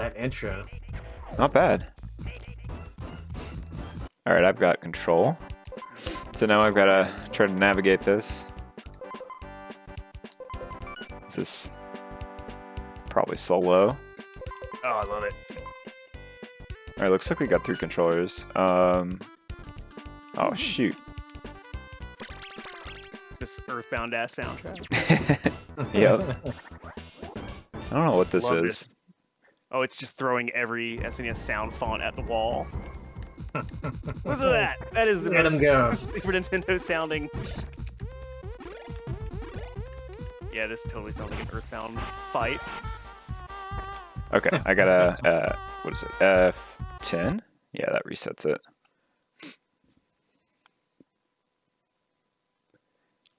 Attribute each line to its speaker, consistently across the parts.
Speaker 1: that intro.
Speaker 2: Not bad. All right, I've got control. So now I've got to try to navigate this. Is this is probably solo.
Speaker 3: Oh, I love it.
Speaker 2: All right, looks like we got three controllers. Um, oh shoot.
Speaker 3: This earthbound ass soundtrack.
Speaker 2: Yep. I don't know what this
Speaker 3: Love
Speaker 2: is.
Speaker 3: this. Oh, it's just throwing every SNES sound font at the wall. Listen to that. That is the
Speaker 1: Let 'em
Speaker 3: most
Speaker 1: go.
Speaker 3: Super Nintendo sounding. Yeah, this totally sounds like an Earthbound fight.
Speaker 2: Okay, I got a uh, what is it? F10. Yeah, that resets it.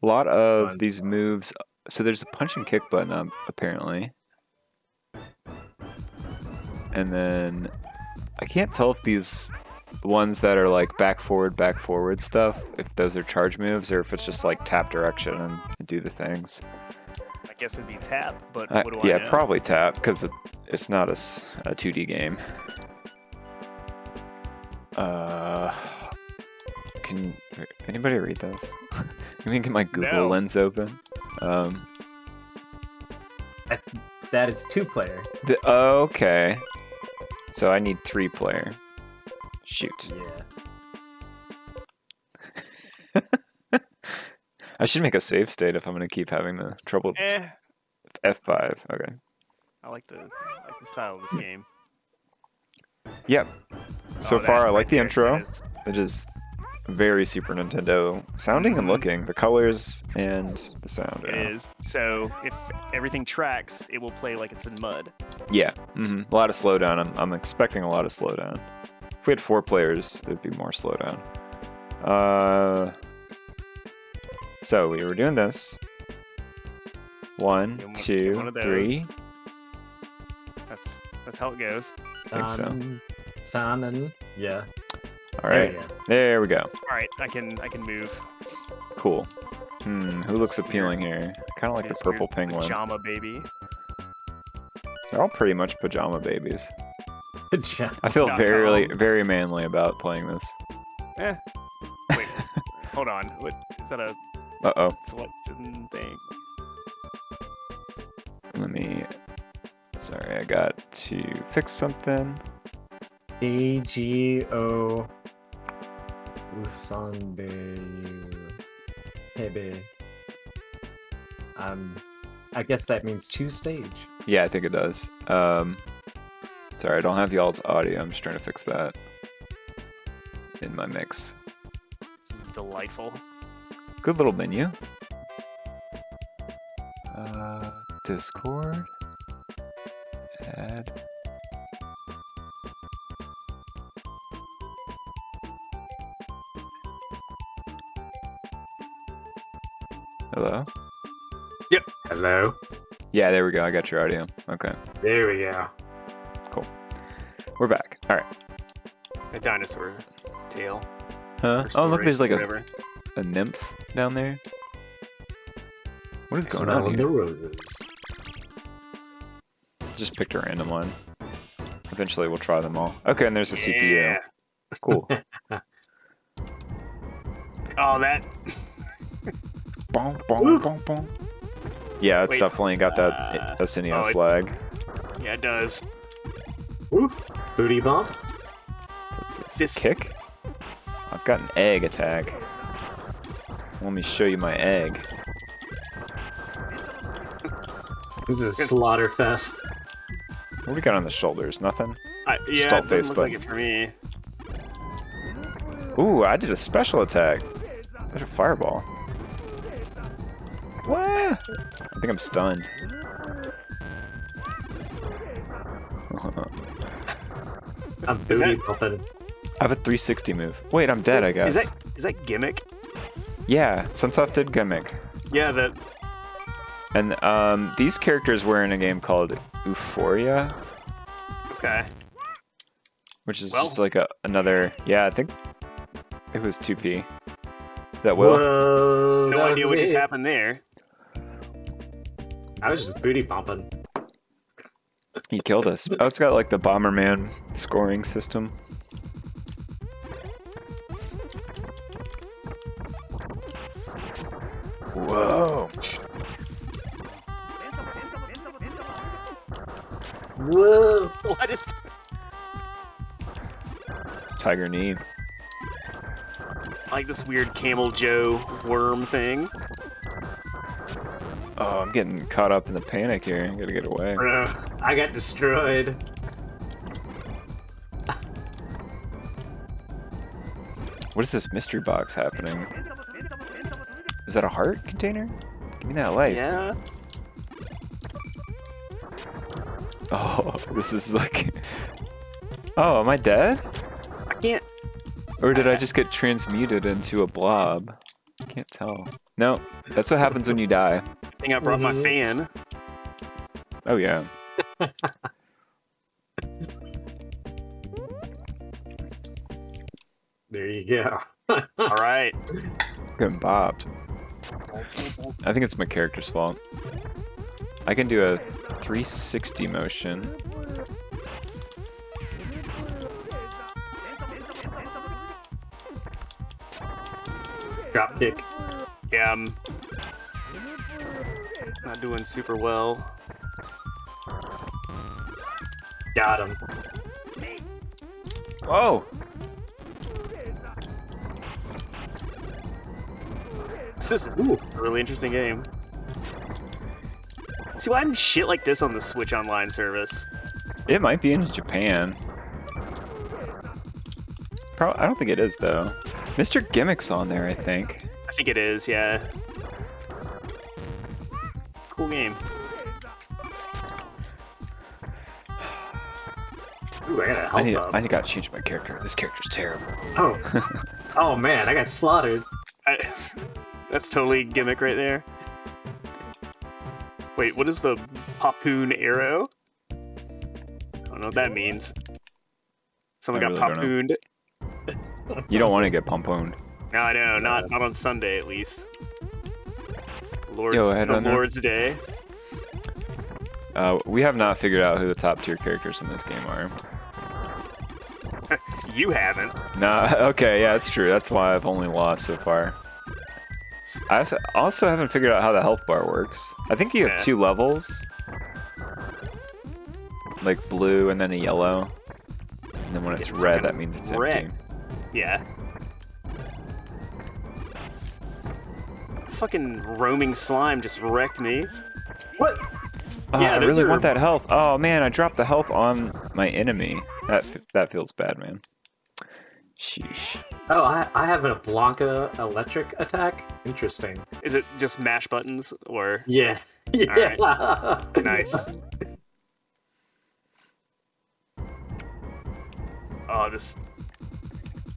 Speaker 2: A lot of these moves. So there's a punch and kick button um, apparently, and then I can't tell if these ones that are like back forward, back forward stuff, if those are charge moves or if it's just like tap direction and do the things.
Speaker 3: I guess it'd be tap, but what do
Speaker 2: yeah,
Speaker 3: I know?
Speaker 2: probably tap because it, it's not a 2D game. Uh, can anybody read this? Can we get my Google
Speaker 3: No.
Speaker 2: Lens open? Um,
Speaker 1: that is two player.
Speaker 2: the, okay, so I need three player. Shoot,
Speaker 1: Yeah.
Speaker 2: I should make a save state if I'm gonna keep having the trouble.
Speaker 3: Eh,
Speaker 2: F5. Okay.
Speaker 3: I like the I like the style of this game.
Speaker 2: Yep. So
Speaker 3: Oh,
Speaker 2: far, I
Speaker 3: right
Speaker 2: like the
Speaker 3: there,
Speaker 2: intro. It is very Super Nintendo sounding and looking. The colors and the sound.
Speaker 3: It
Speaker 2: yeah.
Speaker 3: is. So if everything tracks, it will play like it's in mud.
Speaker 2: Yeah. hmm A lot of slowdown. I'm, I'm expecting a lot of slowdown. If we had four players, it'd be more slowdown. Uh. So we were doing this. One,
Speaker 3: Get one- get
Speaker 2: two,
Speaker 3: one of those.
Speaker 2: three.
Speaker 3: That's that's how it goes.
Speaker 2: I think so.
Speaker 1: San- Sanan. Yeah.
Speaker 2: All
Speaker 1: There
Speaker 2: right. There we go.
Speaker 3: All right, I can I can move.
Speaker 2: Cool. Hmm. Who looks appealing here? Kind of like the purple penguin.
Speaker 3: Pajama baby.
Speaker 2: They're all pretty much pajama babies.
Speaker 1: Good job.
Speaker 2: I feel very,
Speaker 3: com.
Speaker 2: very manly about playing this.
Speaker 3: Eh. Wait. hold on. What is that a
Speaker 2: Uh oh.
Speaker 3: selection thing?
Speaker 2: Let me. Sorry, I got to fix something.
Speaker 1: D G O Usanbe Hebe. Um, I guess that means choose stage.
Speaker 2: Yeah, I think it does. Um, sorry, I don't have y'all's audio. I'm just trying to fix that in my mix.
Speaker 3: This is delightful.
Speaker 2: Good little menu. Uh, Discord. Add. Hello? Yep.
Speaker 1: Hello.
Speaker 2: Yeah, there we go. I got your audio. Okay.
Speaker 1: There we go. Cool.
Speaker 2: We're back. All right.
Speaker 3: A dinosaur tail.
Speaker 2: Huh?
Speaker 3: or
Speaker 2: Oh, look, there's like a,
Speaker 3: whatever.
Speaker 2: a nymph down there. What is going
Speaker 1: Smell
Speaker 2: on
Speaker 1: the
Speaker 2: here?
Speaker 1: roses.
Speaker 2: Just picked a random one. Eventually, we'll try them all. Okay, and there's a CPU. Cool.
Speaker 3: Oh, that.
Speaker 2: Bong, bong, bong, bong. Yeah, it's
Speaker 3: Wait,
Speaker 2: definitely got that
Speaker 3: uh,
Speaker 2: SNES
Speaker 3: oh, it-
Speaker 2: lag.
Speaker 3: Yeah, it does.
Speaker 1: Woo. Booty bump.
Speaker 2: That's his
Speaker 3: This-
Speaker 2: kick. I've got an egg attack. Let me show you my egg.
Speaker 1: This is a slaughter fest.
Speaker 2: What do we got on the shoulders? Nothing?
Speaker 3: I, yeah,
Speaker 2: all
Speaker 3: it
Speaker 2: face
Speaker 3: doesn't look like it for me.
Speaker 2: Ooh, I did a special attack. There's a fireball. What? I think I'm stunned.
Speaker 1: I'm booty
Speaker 3: that-
Speaker 1: bumping.
Speaker 2: I have a 360 move. Wait, I'm dead, I guess.
Speaker 3: Is that is that gimmick?
Speaker 2: Yeah, Sunsoft did gimmick.
Speaker 3: Yeah, that.
Speaker 2: And um, these characters were in a game called Uforia,
Speaker 3: Okay.
Speaker 2: which is
Speaker 3: Well-
Speaker 2: just like a, another. Yeah, I think it was 2P. Is that Will?
Speaker 1: Whoa.
Speaker 3: No
Speaker 1: that
Speaker 3: idea what just happened there.
Speaker 1: I was just booty bumping.
Speaker 2: He killed us. Oh, it's got like the Bomberman scoring system. Whoa.
Speaker 1: Whoa!
Speaker 3: What is?
Speaker 2: Tiger knee.
Speaker 3: Like this weird Camel Joe worm thing.
Speaker 2: Oh, I'm getting caught up in the panic here. I gotta get away.
Speaker 1: Bro, I got destroyed.
Speaker 2: What is this mystery box happening? Is that a heart container? Give me that light.
Speaker 3: Yeah.
Speaker 2: Oh, this is like. Oh, am I dead?
Speaker 3: I can't.
Speaker 2: Or did I just get transmuted into a blob? I Can't tell. No, that's what happens when you die.
Speaker 3: I think I brought my
Speaker 1: Mhm.
Speaker 3: fan.
Speaker 2: Oh yeah.
Speaker 1: There you go.
Speaker 3: All right.
Speaker 2: Getting bobbed. I think it's my character's fault. I can do a 360 motion.
Speaker 1: Drop kick.
Speaker 3: Yeah, I'm not doing super well.
Speaker 1: Got him.
Speaker 2: Whoa!
Speaker 3: This is a really interesting game. See, why didn't shit like this on the Switch Online service?
Speaker 2: It might be in Japan. Pro I don't think it is though. Mr. Gimmick's on there, I think.
Speaker 3: I think it is, yeah.
Speaker 1: I got a
Speaker 2: I
Speaker 1: health
Speaker 2: need. I need to change my character. This character's terrible.
Speaker 1: Oh. oh man, I got slaughtered.
Speaker 3: I, that's totally gimmick right there. Wait, what is the popoon arrow? I don't know what that means. Someone
Speaker 2: I
Speaker 3: got
Speaker 2: really don't You don't want to get pomponed.
Speaker 3: No, I know, not not on Sunday at least. Lord's,
Speaker 2: Yo, head
Speaker 3: the
Speaker 2: on there.
Speaker 3: Lord's Day.
Speaker 2: Uh, we have not figured out who the top tier characters in this game are.
Speaker 3: You haven't.
Speaker 2: Nah, okay, yeah, that's true. That's why I've only lost so far. I also- haven't figured out how the health bar works. I think you have
Speaker 3: Yeah.
Speaker 2: two levels. Like blue and then a yellow. And then when it's
Speaker 3: Get
Speaker 2: red, that means it's
Speaker 3: wrecked.
Speaker 2: empty.
Speaker 3: Yeah. Fucking roaming slime just wrecked me.
Speaker 1: What?
Speaker 2: Oh,
Speaker 3: Yeah,
Speaker 2: I really
Speaker 3: are-
Speaker 2: want that health. Oh man, I dropped the health on my enemy. That f- that feels bad, man. Sheesh.
Speaker 1: Oh, I, I have a Blanca electric attack. Interesting.
Speaker 3: Is it just mash buttons or
Speaker 1: Yeah. Yeah.
Speaker 3: nice? Oh, this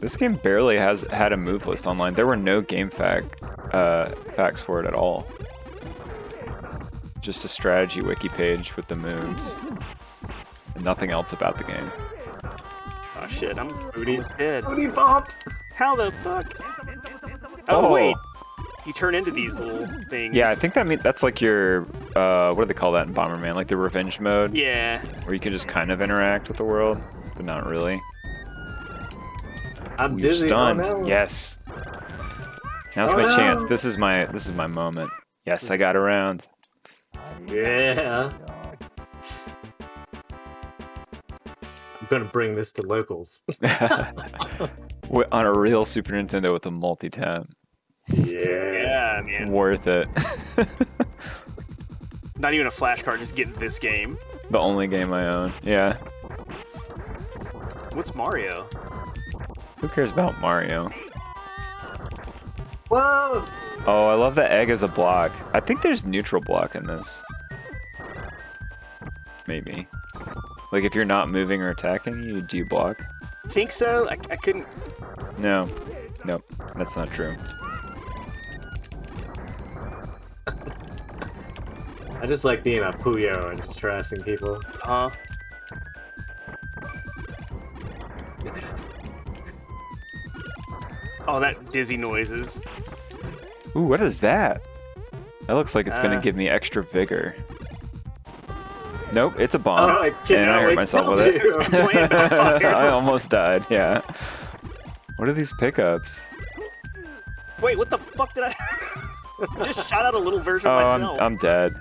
Speaker 2: This game barely has had a move list online. There were no game fact uh, facts for it at all. Just a strategy wiki page with the moves. And nothing else about the game.
Speaker 3: Oh shit, I'm
Speaker 1: Booty.
Speaker 3: dead.
Speaker 1: Booty bump.
Speaker 3: How the fuck? Oh, wait, you turn into these little things.
Speaker 2: Yeah, I think that mean that's like your uh, what do they call that in Bomberman? Like the revenge mode,
Speaker 3: Yeah.
Speaker 2: where you can just kind of interact with the world, but not really.
Speaker 1: I'm
Speaker 2: You're
Speaker 1: dizzy.
Speaker 2: stunned.
Speaker 1: Oh, no.
Speaker 2: Yes. Now's
Speaker 1: Oh,
Speaker 2: my
Speaker 1: no.
Speaker 2: chance. This is my this is my moment. Yes, I got around.
Speaker 1: Yeah. I'm gonna bring this to locals.
Speaker 2: Wi- On a real Super Nintendo with a multi-tap.
Speaker 1: Yeah.
Speaker 3: Yeah, man.
Speaker 2: Worth it.
Speaker 3: Not even a flashcard, just get this game.
Speaker 2: the only game I own. Yeah.
Speaker 3: What's Mario?
Speaker 2: Who cares about Mario?
Speaker 1: Whoa.
Speaker 2: Oh, I love the egg as a block. I think there's neutral block in this. Maybe. Like if you're not moving or attacking, you do you block?
Speaker 3: Think so? I, I couldn't.
Speaker 2: No. Nope. That's not true.
Speaker 1: I just like being a Puyo and just harassing people.
Speaker 3: Uh. Oh, that dizzy noises.
Speaker 2: Ooh, what is that? That looks like it's gonna
Speaker 3: Uh.
Speaker 2: give me extra vigor. Nope, it's a
Speaker 1: Oh,
Speaker 2: bomb.
Speaker 1: I can
Speaker 2: and I hurt myself with it.
Speaker 1: you.
Speaker 3: Playing fire.
Speaker 2: I almost died, yeah. What are these pickups?
Speaker 3: Wait, what the fuck did I? I just shot out a little version
Speaker 2: Oh,
Speaker 3: of
Speaker 2: I'm,
Speaker 3: myself.
Speaker 2: I'm dead.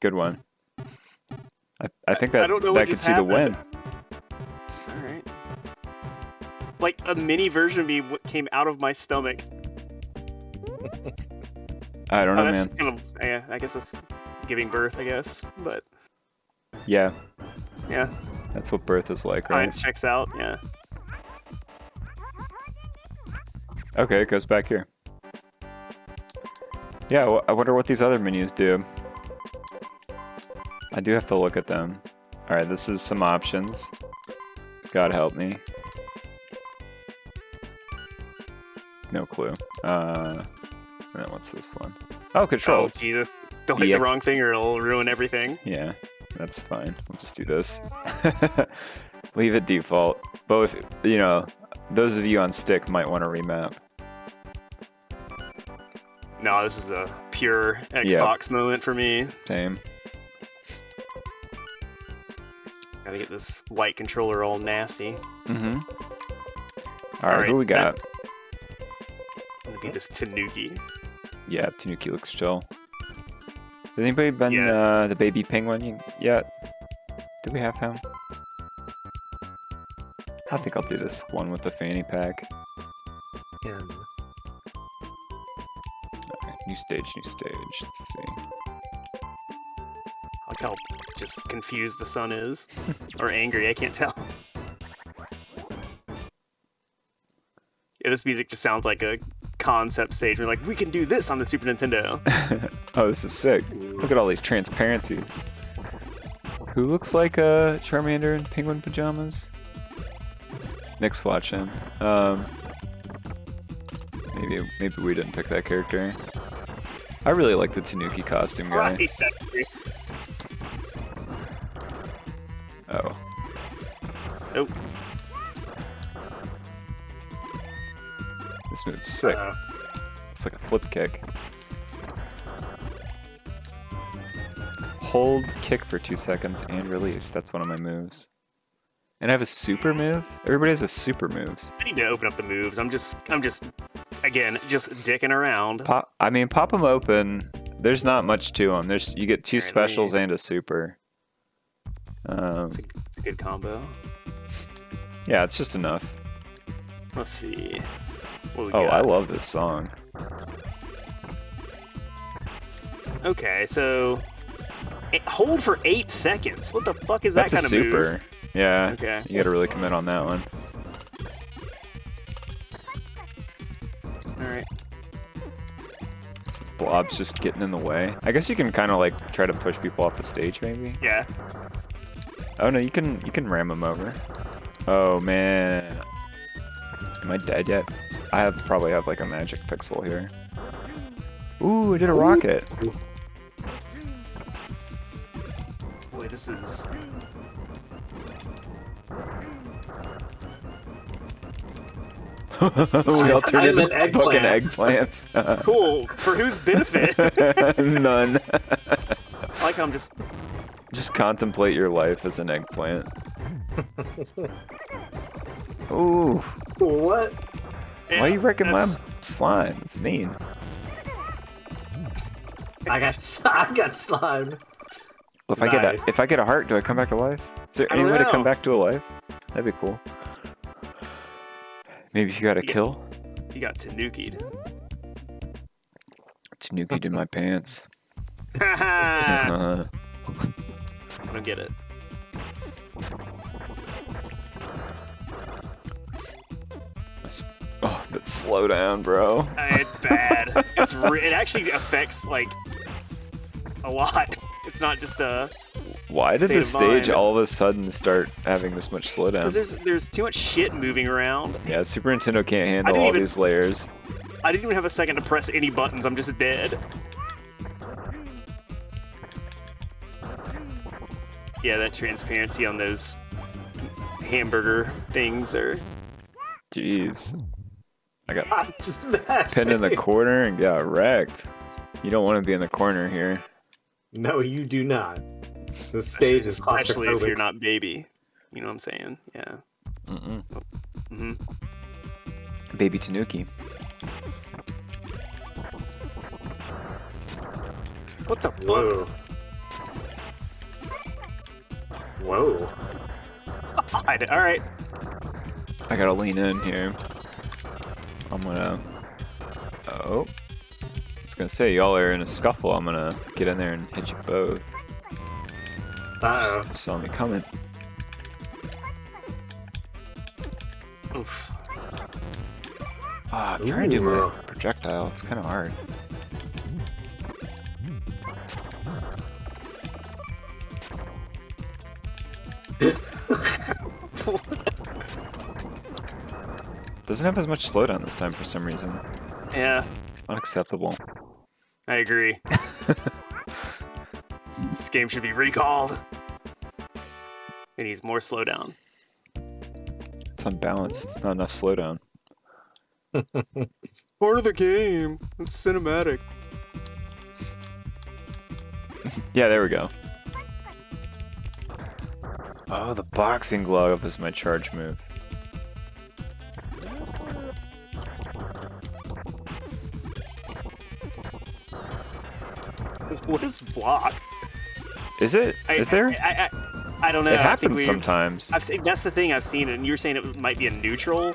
Speaker 2: Good one. I, I think
Speaker 3: I
Speaker 2: that
Speaker 3: don't know
Speaker 2: that gets you the win.
Speaker 3: All right. Like a mini version of me came out of my stomach.
Speaker 2: I don't oh, know,
Speaker 3: Oh,
Speaker 2: man.
Speaker 3: kind of, yeah, I guess that's giving birth, I guess. But
Speaker 2: Yeah,
Speaker 3: yeah,
Speaker 2: that's what birth is like, right?
Speaker 3: science checks out. Yeah.
Speaker 2: Okay, it goes back here. Yeah, wh- I wonder what these other menus do. I do have to look at them. Alright, this is some options. God help me. No clue. Uh, and what's this one? Oh, controls. Oh.
Speaker 3: Jesus! Don't hit the wrong thing or it'll ruin everything.
Speaker 2: Yeah, that's fine. We'll just do this. Leave it default. But if, you know, those of you on stick might want to remap.
Speaker 3: No, this is a pure Xbox moment for me.
Speaker 2: Same.
Speaker 3: Gotta get this white controller all nasty.
Speaker 2: Mm-hmm. Alright,
Speaker 3: Alright,
Speaker 2: who we
Speaker 3: that-
Speaker 2: got?
Speaker 3: I'm gonna be this Tanuki.
Speaker 2: Yeah, Tanuki looks chill. Has anybody been
Speaker 3: Yeah.
Speaker 2: uh, the baby penguin yet? Do we have him? I think I'll do this one with the fanny pack.
Speaker 1: Yeah.
Speaker 2: Alright, new stage, new stage. Let's see.
Speaker 3: Like how just confused the sun is, or angry. I can't tell. Yeah, this music just sounds like a concept stage. We're like, we can do this on the Super Nintendo.
Speaker 2: oh, this is sick. Look at all these transparencies. Who looks like a Charmander in penguin pajamas? Nick's watching. Um, maybe maybe we didn't pick that character. I really like the Tanuki costume guy. Oh,
Speaker 3: Nope.
Speaker 2: this move's sick.
Speaker 1: Uh,
Speaker 2: It's like a flip kick. Hold kick for two seconds and release. That's one of my moves. And I have a super move. Everybody has a super moves.
Speaker 3: I need to open up the moves. I'm just, I'm just, again, just dicking around.
Speaker 2: Pop. I mean, pop them open. There's not much to them. There's you get two
Speaker 3: let
Speaker 2: specials and a super. Um,
Speaker 3: It's a, it's a good combo.
Speaker 2: yeah, it's just enough.
Speaker 3: Let's see. What we
Speaker 2: Oh, I love this song.
Speaker 3: Okay, so hold for eight seconds. What the fuck is
Speaker 2: That's
Speaker 3: that
Speaker 2: a
Speaker 3: kind of
Speaker 2: super.
Speaker 3: move?
Speaker 2: Yeah,
Speaker 3: Okay.
Speaker 2: you gotta really commit on that one.
Speaker 3: All right.
Speaker 2: This blob's just getting in the way. I guess you can kind of like try to push people off the stage, maybe.
Speaker 3: Yeah.
Speaker 2: Oh no, you can you can ram them over. Oh man, am I dead yet? I have probably have like a magic pixel here. Ooh, I did a rocket.
Speaker 3: Boy, this is.
Speaker 2: we all turned into
Speaker 1: an
Speaker 2: fucking
Speaker 1: eggplant.
Speaker 2: eggplants.
Speaker 3: Cool. For whose benefit?
Speaker 2: None.
Speaker 3: Like I'm just.
Speaker 2: Just contemplate your life as an eggplant. Ooh,
Speaker 1: what?
Speaker 2: why you wrecking my slime? It's mean.
Speaker 1: I got I got slimed.
Speaker 2: If I get a
Speaker 1: Nice.
Speaker 2: if I get a heart, do I come back to life? Is there any way to come back to a life? That'd be cool. Maybe if you got a
Speaker 3: Yeah.
Speaker 2: kill.
Speaker 3: You got tanukied.
Speaker 2: Tanukied in my pants.
Speaker 3: I don't get it.
Speaker 2: oh, that slow down, bro.
Speaker 3: It's bad. it's it actually affects like a lot. It's not just uh
Speaker 2: Why did the stage
Speaker 3: mind.
Speaker 2: all of a sudden start having this much slowdown?
Speaker 3: there's there's too much shit moving around.
Speaker 2: Yeah, Super Nintendo can't handle all
Speaker 3: even-
Speaker 2: these layers.
Speaker 3: I didn't even have a second to press any buttons. I'm just dead. Yeah, that transparency on those hamburger things are.
Speaker 2: Jeez. I got pinned in the corner and got wrecked. You don't want to be in the corner here.
Speaker 1: No, you do not. The stage is
Speaker 3: Especially if you're not baby. You know what I'm saying? Yeah.
Speaker 2: Mm-mm.
Speaker 3: hmm
Speaker 2: Baby Tanuki.
Speaker 3: What the fuck?
Speaker 1: Whoa. Whoa.
Speaker 3: I d- All right.
Speaker 2: I gotta lean in here. I'm gonna. Oh. I was gonna say, y'all are in a scuffle. I'm gonna get in there and hit you both.
Speaker 1: Uh
Speaker 2: Just saw me coming.
Speaker 3: Oof.
Speaker 2: Ah, I'm trying to do my projectile. It's kind of hard. Doesn't have as much slowdown this time for some reason.
Speaker 3: yeah,
Speaker 2: Unacceptable.
Speaker 3: I agree. this game should be recalled. It needs more slowdown.
Speaker 2: It's unbalanced. Not enough slowdown.
Speaker 3: Part of the game. It's cinematic.
Speaker 2: Yeah, there we go. Oh, the boxing glove is my charge move.
Speaker 3: What is block?
Speaker 2: Is it?
Speaker 3: I,
Speaker 2: Is there?
Speaker 3: I, I, I, I don't know.
Speaker 2: it
Speaker 3: I think
Speaker 2: happens
Speaker 3: we-
Speaker 2: sometimes.
Speaker 3: I've seen, that's the thing I've seen, and you were saying it might be a neutral.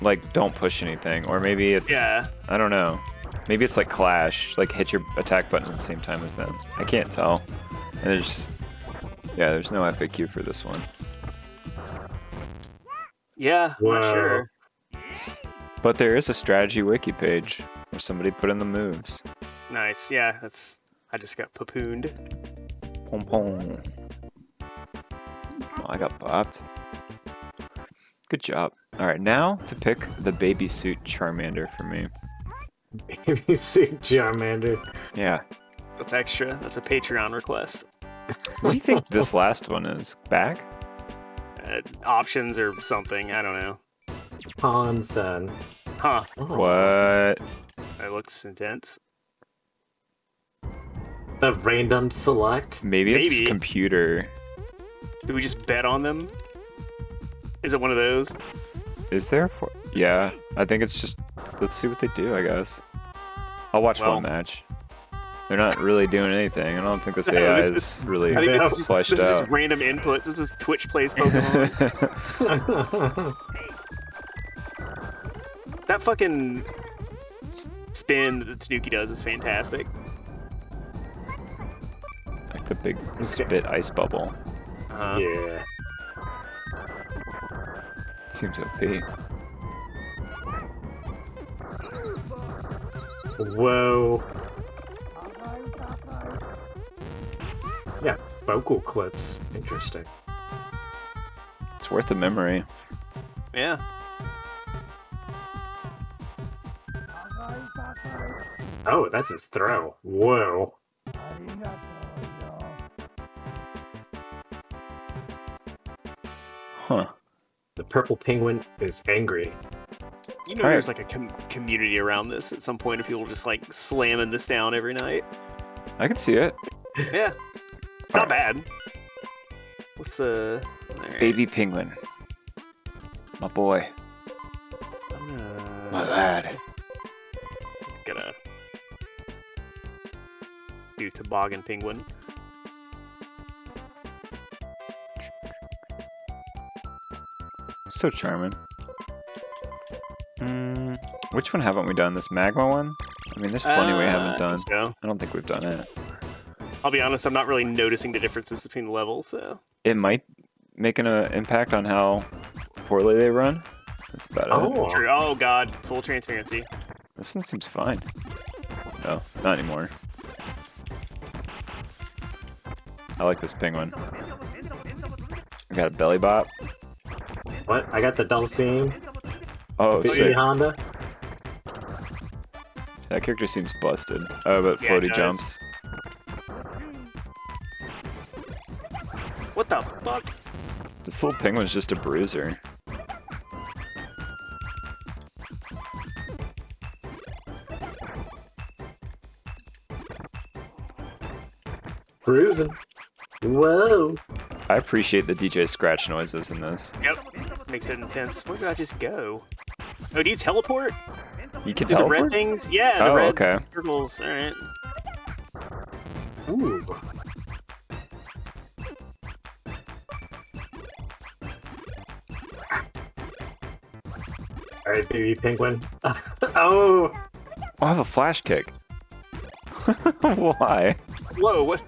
Speaker 2: Like, don't push anything, or maybe it's.
Speaker 3: Yeah.
Speaker 2: I don't know. Maybe it's like Clash, like hit your attack button at the same time as them. I can't tell. And there's. Yeah, there's no FAQ for this one.
Speaker 3: Yeah, I'm not
Speaker 1: Wow.
Speaker 3: sure.
Speaker 2: But there is a strategy wiki page where somebody put in the moves.
Speaker 3: Nice. Yeah, that's. I just got papooned.
Speaker 2: Pom pom. I got bopped. Good job. Alright, now to pick the baby suit Charmander for me.
Speaker 1: Baby suit Charmander.
Speaker 2: Yeah.
Speaker 3: That's extra. That's a Patreon request.
Speaker 2: What do you think this last one is? Back?
Speaker 3: Uh, options or something. I don't know.
Speaker 1: Hansen.
Speaker 3: Huh.
Speaker 2: What?
Speaker 3: That looks intense.
Speaker 1: A random select.
Speaker 2: Maybe it's
Speaker 3: Maybe.
Speaker 2: computer.
Speaker 3: Do we just bet on them? Is it one of those?
Speaker 2: Is there? For... Yeah, I think it's just. Let's see what they do. I guess. I'll watch
Speaker 3: Well-
Speaker 2: one match. They're not really doing anything. I don't think this
Speaker 3: No,
Speaker 2: AI
Speaker 3: this
Speaker 2: is really
Speaker 3: I think
Speaker 1: Yeah.
Speaker 3: this is, just,
Speaker 2: fleshed
Speaker 3: this is
Speaker 2: out.
Speaker 3: just random inputs. This is Twitch plays Pokemon. that fucking spin that Tanuki does is fantastic.
Speaker 2: Like the big spit ice bubble.
Speaker 3: Uh,
Speaker 1: yeah.
Speaker 2: Seems OP.
Speaker 1: Whoa. Yeah, vocal clips. Interesting.
Speaker 2: It's worth a memory.
Speaker 3: Yeah.
Speaker 1: Oh, that's his throw. Whoa.
Speaker 2: Huh.
Speaker 1: The purple penguin is angry.
Speaker 3: You know,
Speaker 2: Alright.
Speaker 3: there's like a com- community around this at some point of people just like slamming this down every night.
Speaker 2: I can see it.
Speaker 3: Yeah. It's not bad. What's the. Alright.
Speaker 2: Baby penguin. My boy.
Speaker 3: I'm gonna-
Speaker 2: My uh, lad.
Speaker 3: Gonna. Do toboggan penguin.
Speaker 2: So charming. Mm, which one haven't we done? This magma one? I mean, there's plenty we
Speaker 3: Uh, I
Speaker 2: haven't done.
Speaker 3: So.
Speaker 2: I don't think we've done it.
Speaker 3: I'll be honest, I'm not really noticing the differences between the levels, so.
Speaker 2: It might make an uh, impact on how poorly they run. That's about it.
Speaker 1: Oh.
Speaker 3: True. Oh god, full transparency.
Speaker 2: This one seems fine. No, not anymore. I like this penguin. I got a belly bop.
Speaker 1: What? I got the Dulcine.
Speaker 2: Oh,
Speaker 1: Baby
Speaker 2: sick.
Speaker 1: Honda.
Speaker 2: That character seems busted. Oh, but
Speaker 3: Yeah,
Speaker 2: floaty
Speaker 3: does.
Speaker 2: jumps.
Speaker 3: What the fuck?
Speaker 2: This little penguin's just a bruiser.
Speaker 1: Bruising. Whoa.
Speaker 2: I appreciate the DJ scratch noises in this.
Speaker 3: Yep. Makes it intense. Where did I just go? Oh, do you teleport?
Speaker 2: You can
Speaker 3: Do the red things? Yeah, the
Speaker 2: Oh,
Speaker 3: red
Speaker 2: okay.
Speaker 3: circles. Alright.
Speaker 1: Ooh. Alright, baby penguin. oh!
Speaker 2: Oh, I have a flash kick. Why?
Speaker 3: Whoa, what?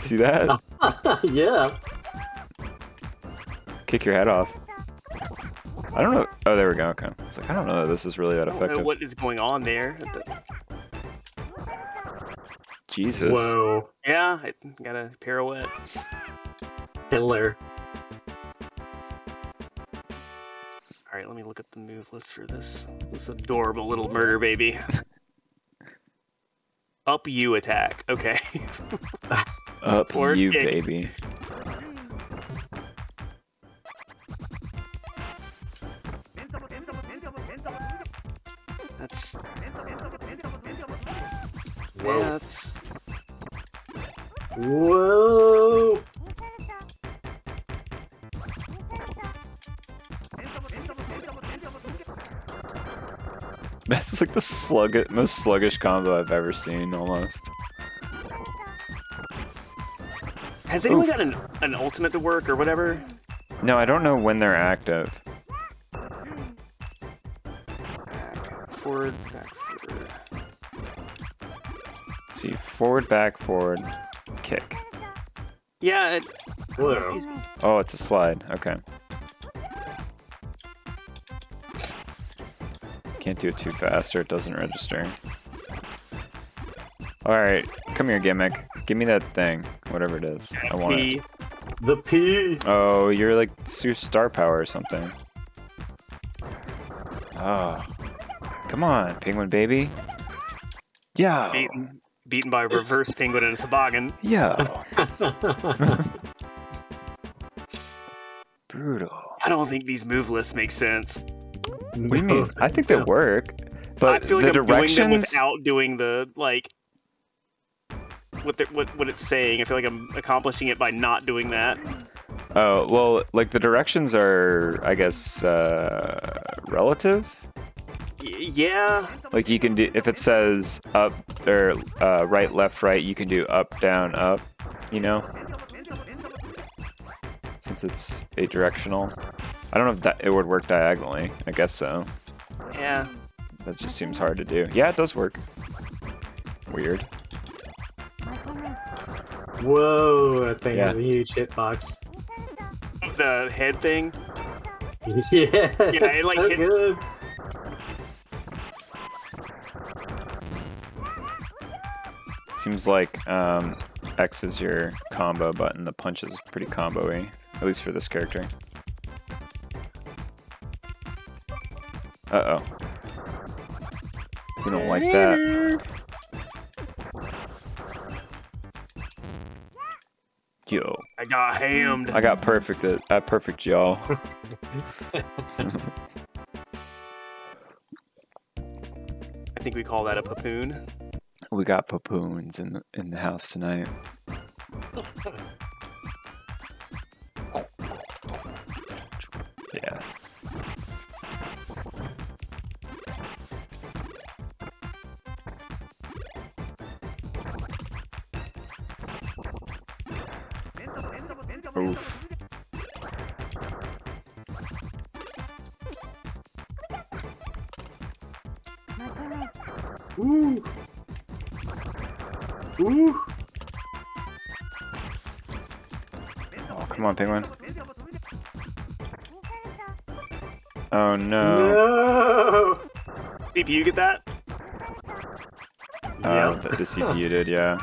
Speaker 2: See that?
Speaker 1: yeah.
Speaker 2: Kick your head off. I don't know. Oh, there we go. Okay. It's like I don't know that this is really that
Speaker 3: I don't know
Speaker 2: effective.
Speaker 3: what is going on there.
Speaker 2: Jesus.
Speaker 1: Whoa.
Speaker 3: Yeah, I got a pirouette.
Speaker 1: Hitler.
Speaker 3: Alright, let me look at the move list for this this adorable little murder baby. Up you attack. Okay.
Speaker 2: Up
Speaker 3: Forward
Speaker 2: you,
Speaker 3: kick.
Speaker 2: baby.
Speaker 3: That's
Speaker 2: like the sluggish, most sluggish combo I've ever seen, almost.
Speaker 3: Has anyone
Speaker 2: Oof.
Speaker 3: got an, an ultimate to work or whatever?
Speaker 2: No, I don't know when they're active.
Speaker 3: Back, forward, back, forward.
Speaker 2: Let's see, forward, back, forward, kick.
Speaker 3: Yeah, it,
Speaker 1: Whoa.
Speaker 2: Oh, it's a slide. Okay. Can't do it too fast or it doesn't register. Alright, come here, gimmick. Give me that thing, whatever it is. I want it.
Speaker 1: The P.
Speaker 2: Oh, you're like Su- star power or something. Oh. Come on, penguin baby. Yeah.
Speaker 3: beaten, beaten by a reverse penguin in a toboggan.
Speaker 2: Yeah. Brutal.
Speaker 3: I don't think these move lists make sense.
Speaker 2: What do you mean? I think they work, but
Speaker 3: I feel like
Speaker 2: the
Speaker 3: I'm doing them
Speaker 2: directions.
Speaker 3: without doing the like what the, what what it's saying. I feel like I'm accomplishing it by not doing that.
Speaker 2: Oh well, like the directions are, I guess, uh, relative.
Speaker 3: Y- yeah,
Speaker 2: Like you can do if it says up or uh, right, left, right, you can do up, down, up. You know, since it's a directional. I don't know if that it would work diagonally. I guess so.
Speaker 3: yeah.
Speaker 2: That just seems hard to do. Yeah, it does work. Weird.
Speaker 1: Whoa, that thing
Speaker 2: Yeah.
Speaker 1: has a huge hitbox.
Speaker 3: The head thing.
Speaker 1: yeah.
Speaker 3: it, like,
Speaker 1: so
Speaker 3: hit-
Speaker 1: good.
Speaker 2: Seems like um, X is your combo button. The punch is pretty combo-y, at least for this character. Uh-oh. We don't like that. Yo,
Speaker 3: I got hammed.
Speaker 2: I got perfect at, perfect jaw.
Speaker 3: I think we call that a papoon.
Speaker 2: We got papoons in the, in the house tonight. penguin. Oh no.
Speaker 1: No.
Speaker 3: CPU get that?
Speaker 2: Uh,
Speaker 1: Yep.
Speaker 2: the, the CPU did, yeah.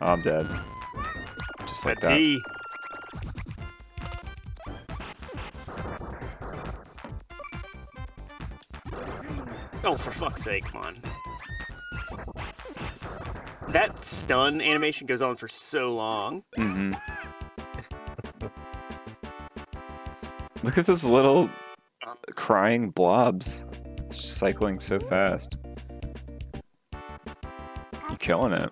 Speaker 2: Oh, I'm dead. Just like
Speaker 3: That. D. Oh, for fuck's sake, come on. That stun animation goes on for so long.
Speaker 2: hmm Look at those little crying blobs cycling so fast. You're killing it.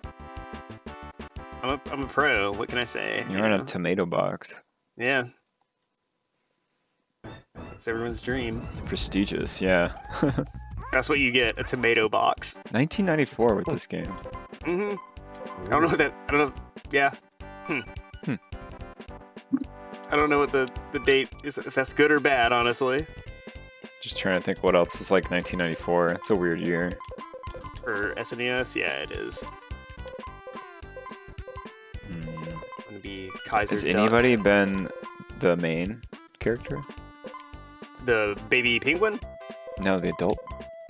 Speaker 3: I'm a, I'm a pro. What can I say?
Speaker 2: You're
Speaker 3: you
Speaker 2: in
Speaker 3: know?
Speaker 2: a tomato box.
Speaker 3: Yeah. It's everyone's dream.
Speaker 2: Prestigious, yeah.
Speaker 3: That's what you get, a tomato box.
Speaker 2: 1994 with this game.
Speaker 3: Mm-hmm. I don't know that. I don't know. Yeah. Hmm.
Speaker 2: Hmm.
Speaker 3: I don't know what the the date is. If that's good or bad, honestly.
Speaker 2: Just trying to think what else was like 1994. It's a weird year.
Speaker 3: For SNES, yeah, it is.
Speaker 2: Hmm.
Speaker 3: Gonna be Kaiser.
Speaker 2: Has
Speaker 3: Duck,
Speaker 2: anybody been the main character?
Speaker 3: the baby penguin,
Speaker 2: No, the adult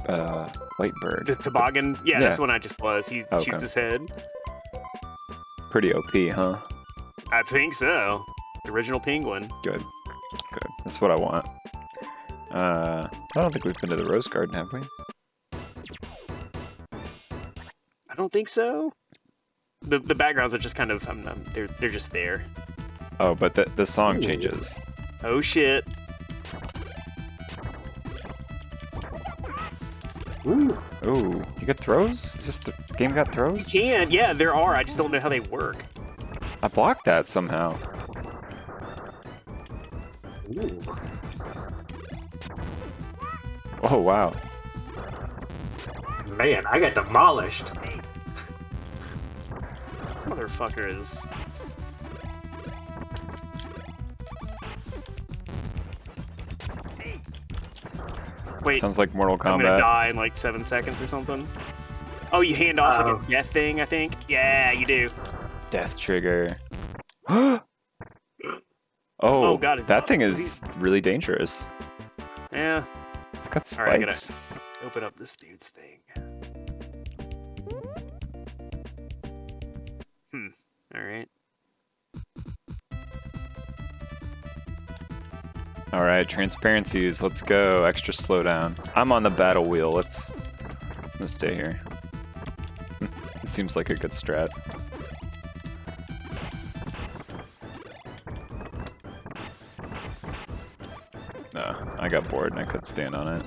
Speaker 2: uh, white bird.
Speaker 3: the toboggan? Yeah, that's the one I just was. He
Speaker 2: Okay.
Speaker 3: shoots his head.
Speaker 2: Pretty OP, huh?
Speaker 3: I think so. Original penguin.
Speaker 2: Good. Good. That's what I want. Uh, I don't think we've been to the Rose Garden, have we?
Speaker 3: I don't think so. The the backgrounds are just kind of um, um, they're they're just there.
Speaker 2: Oh, but the, the song
Speaker 1: Ooh.
Speaker 2: changes.
Speaker 3: Oh shit.
Speaker 1: Ooh.
Speaker 2: Ooh, you get throws? Is this the game got
Speaker 3: You
Speaker 2: throws?
Speaker 3: can, yeah, there are. I just don't know how they work.
Speaker 2: I blocked that somehow.
Speaker 1: Ooh.
Speaker 2: Oh, wow.
Speaker 1: Man, I got demolished.
Speaker 3: This motherfucker is. Wait,
Speaker 2: Sounds like Mortal Kombat.
Speaker 3: I'm gonna die in like seven seconds or something. Oh, you hand off
Speaker 1: Uh-oh.
Speaker 3: like a oh. death thing, I think. Yeah, you do.
Speaker 2: Death trigger. oh,
Speaker 3: Oh, God,
Speaker 2: that thing is really dangerous.
Speaker 3: Yeah.
Speaker 2: It's got spikes.
Speaker 3: All right, I gotta- Open up this dude's thing. Hmm. All right.
Speaker 2: All right, transparencies. Let's go. Extra slowdown. I'm on the battle wheel. Let's. Gonna stay here. it seems like a good strat. Got bored and I couldn't stand on it.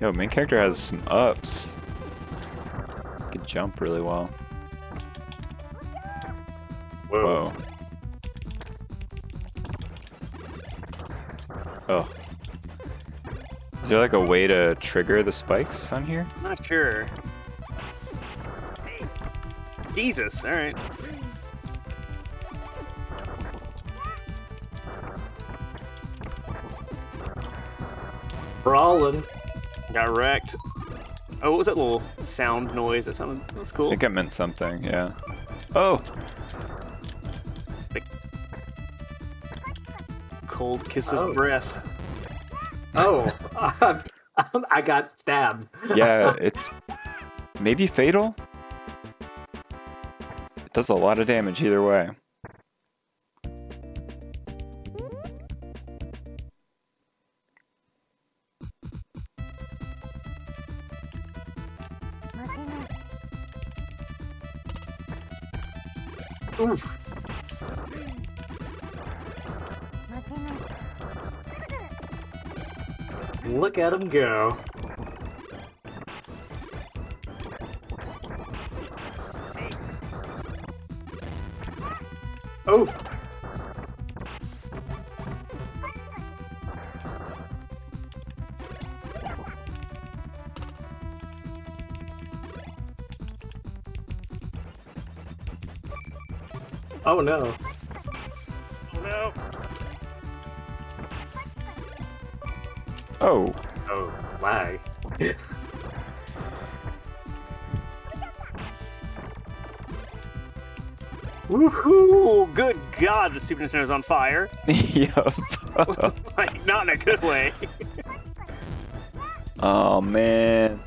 Speaker 2: Yo, main character has some ups. Can jump really well.
Speaker 1: Whoa.
Speaker 2: Whoa. Oh. Is there like a way to trigger the spikes on here?
Speaker 3: Not sure. Jesus. All right.
Speaker 1: Brawling.
Speaker 3: Got wrecked. Oh, what was that little sound noise? That sounded that was
Speaker 2: I think it meant something, yeah. Oh!
Speaker 3: Cold kiss
Speaker 1: Oh.
Speaker 3: of breath.
Speaker 1: Oh, I got stabbed.
Speaker 2: Yeah, it's maybe fatal? It does a lot of damage either way.
Speaker 1: Look at him go. Oh, oh no.
Speaker 3: Oh!
Speaker 2: Oh,
Speaker 1: lag.
Speaker 3: Woohoo! Good God, the Super Nintendo's on fire.
Speaker 2: yup.
Speaker 3: like, not in a good way.
Speaker 2: oh man.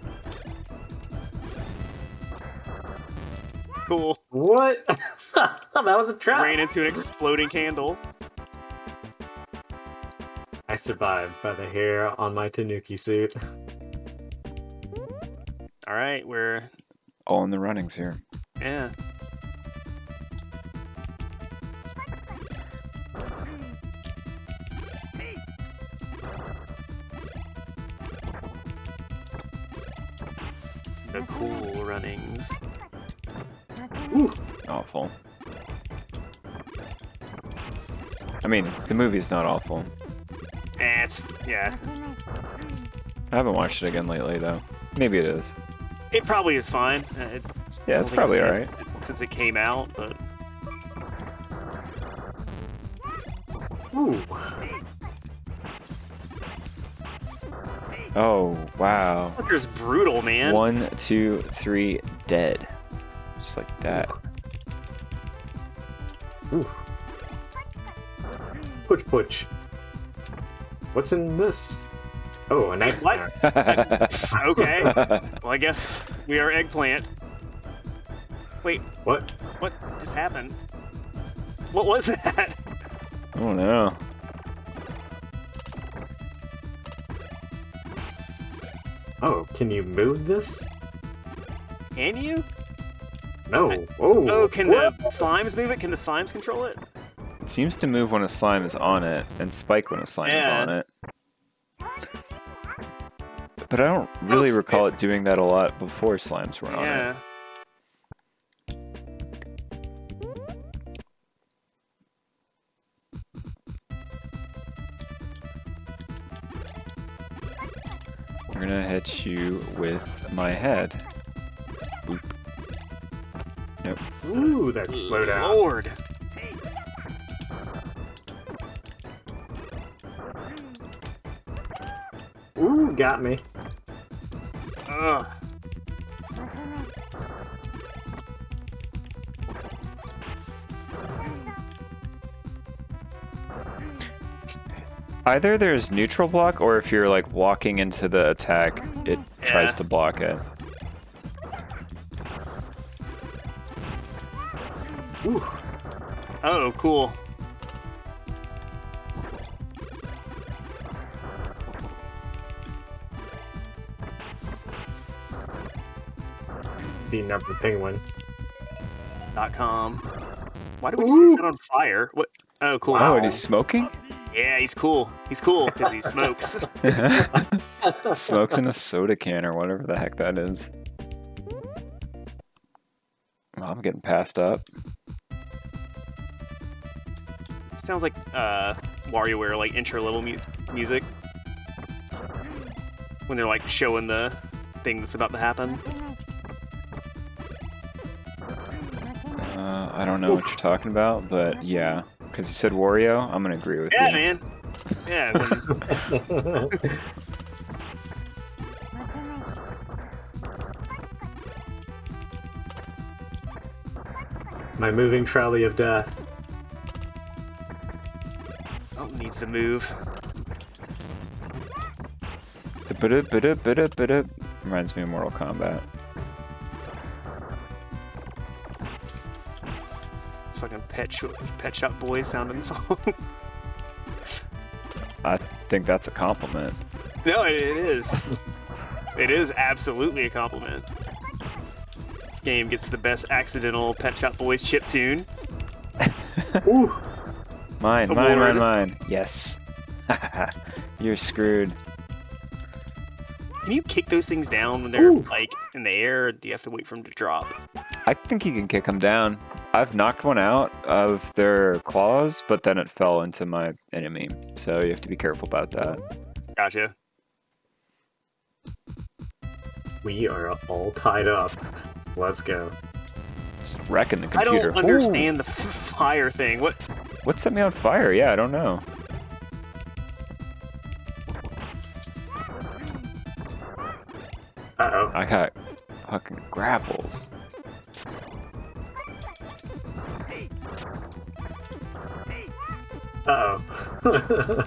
Speaker 3: cool.
Speaker 1: What? that was a trap.
Speaker 3: Ran into an exploding candle.
Speaker 1: I survived by the hair on my Tanuki suit.
Speaker 3: All right, we're
Speaker 2: All in the runnings here.
Speaker 3: yeah. The cool Cool runnings.
Speaker 1: Ooh,
Speaker 2: Awful. I mean, the movie's not awful.
Speaker 3: Eh, it's yeah.
Speaker 2: I haven't watched it again lately, though. Maybe it is.
Speaker 3: It probably is fine. Uh, It,
Speaker 2: Yeah, it's probably
Speaker 3: been
Speaker 2: alright.
Speaker 3: since it came out, but
Speaker 1: ooh.
Speaker 2: Oh, wow.
Speaker 3: fucker's brutal, man.
Speaker 2: One, two, three, dead. Just like that.
Speaker 1: Ooh. Push, push. What's in this? Oh, a knife.
Speaker 3: What? okay. Well, I guess we are eggplant. Wait,
Speaker 1: What?
Speaker 3: what just happened? What was that?
Speaker 2: Oh don't.
Speaker 1: Oh, can you move this?
Speaker 3: Can you?
Speaker 1: No. Oh.
Speaker 3: Oh, can
Speaker 1: what?
Speaker 3: the slimes move it? Can the slimes control it?
Speaker 2: It seems to move when a slime is on it, and spike when a slime is on it. But I don't really
Speaker 3: Oh,
Speaker 2: recall it doing that a lot before slimes were on it.
Speaker 3: Yeah.
Speaker 2: I'm gonna hit you with my head. Boop. Nope.
Speaker 1: Ooh, that slowed down.
Speaker 3: Lord.
Speaker 1: Ooh, got me.
Speaker 3: Ugh.
Speaker 2: Either there's neutral block, or if you're like walking into the attack, it tries to block it.
Speaker 1: Ooh.
Speaker 3: Oh, cool.
Speaker 1: Beating up the penguin.
Speaker 3: Dot com. Why do we
Speaker 1: Ooh.
Speaker 3: just set on fire? What? Oh, cool.
Speaker 2: Oh,
Speaker 1: Wow.
Speaker 2: and he's smoking?
Speaker 3: Yeah, he's cool. He's cool because he smokes.
Speaker 2: Smokes in a soda can or whatever the heck that is. Well, I'm getting passed up.
Speaker 3: Sounds like uh, WarioWare like intro level mu- music when they're like showing the thing that's about to happen.
Speaker 2: I don't know what you're talking about, but yeah. Because you said Wario, I'm gonna agree with
Speaker 3: Yeah,
Speaker 2: you.
Speaker 3: man. Yeah. when-
Speaker 1: My moving trolley of death.
Speaker 3: Oh, needs to move.
Speaker 2: Ba-da, ba-da, ba-da, ba-da. Reminds me of Mortal Kombat.
Speaker 3: Pet Shop, Pet Shop Boys sounding song.
Speaker 2: I think that's a compliment.
Speaker 3: no, it, it is. It is absolutely a compliment. This game gets the best accidental Pet Shop Boys chip tune.
Speaker 1: Ooh.
Speaker 2: Mine, mine, mine, mine. Yes. You're screwed.
Speaker 3: Can you kick those things down when they're
Speaker 1: Ooh.
Speaker 3: like in the air? Or do you have to wait for them to drop?
Speaker 2: I think you can kick them down. I've knocked one out of their claws, but then it fell into my enemy. So you have to be careful about that.
Speaker 3: Gotcha.
Speaker 1: We are all tied up. Let's go.
Speaker 2: Just wrecking the
Speaker 3: I
Speaker 2: computer.
Speaker 3: don't understand the f- fire thing. What?
Speaker 2: What set me on fire? Yeah, I don't know.
Speaker 1: Uh oh.
Speaker 2: I got fucking grapples.
Speaker 1: Uh oh.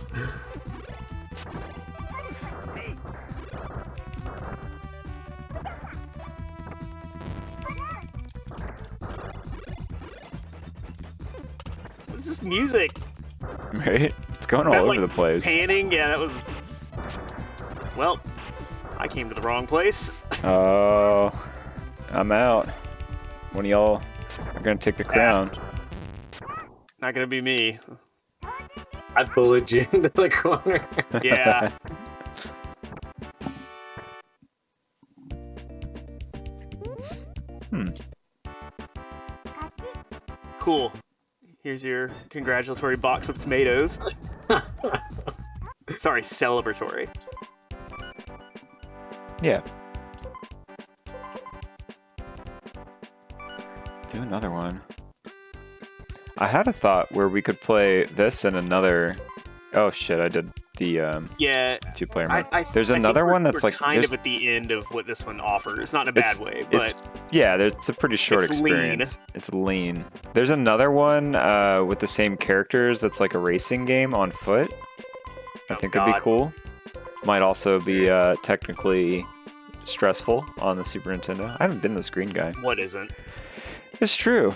Speaker 3: What's this music?
Speaker 2: Right? It's going all
Speaker 3: That,
Speaker 2: over
Speaker 3: like,
Speaker 2: the place.
Speaker 3: Panning? Yeah, that was. Well, I came to the wrong place.
Speaker 2: Oh, I'm out. One of y'all are gonna take the crown.
Speaker 3: Not gonna be me.
Speaker 1: I bullied you into the corner.
Speaker 3: Yeah.
Speaker 2: Hmm.
Speaker 3: Cool. Here's your congratulatory box of tomatoes. Sorry, celebratory.
Speaker 2: Yeah. Do another one. I had a thought where we could play this and another. Oh shit! I did the um,
Speaker 3: Yeah,
Speaker 2: two-player
Speaker 3: I,
Speaker 2: mode.
Speaker 3: I,
Speaker 2: There's
Speaker 3: I
Speaker 2: another one that's like
Speaker 3: kind
Speaker 2: there's-
Speaker 3: of at the end of what this one offers. Not in a
Speaker 2: It's-
Speaker 3: bad way,
Speaker 2: it's
Speaker 3: but
Speaker 2: Yeah, it's a pretty short
Speaker 3: It's lean.
Speaker 2: experience. It's lean. There's another one uh, with the same characters that's like a racing game on foot. I
Speaker 3: Oh,
Speaker 2: think it'd be cool. Might also be uh, technically stressful on the Super Nintendo. I haven't been the screen guy.
Speaker 3: what isn't?
Speaker 2: It's true.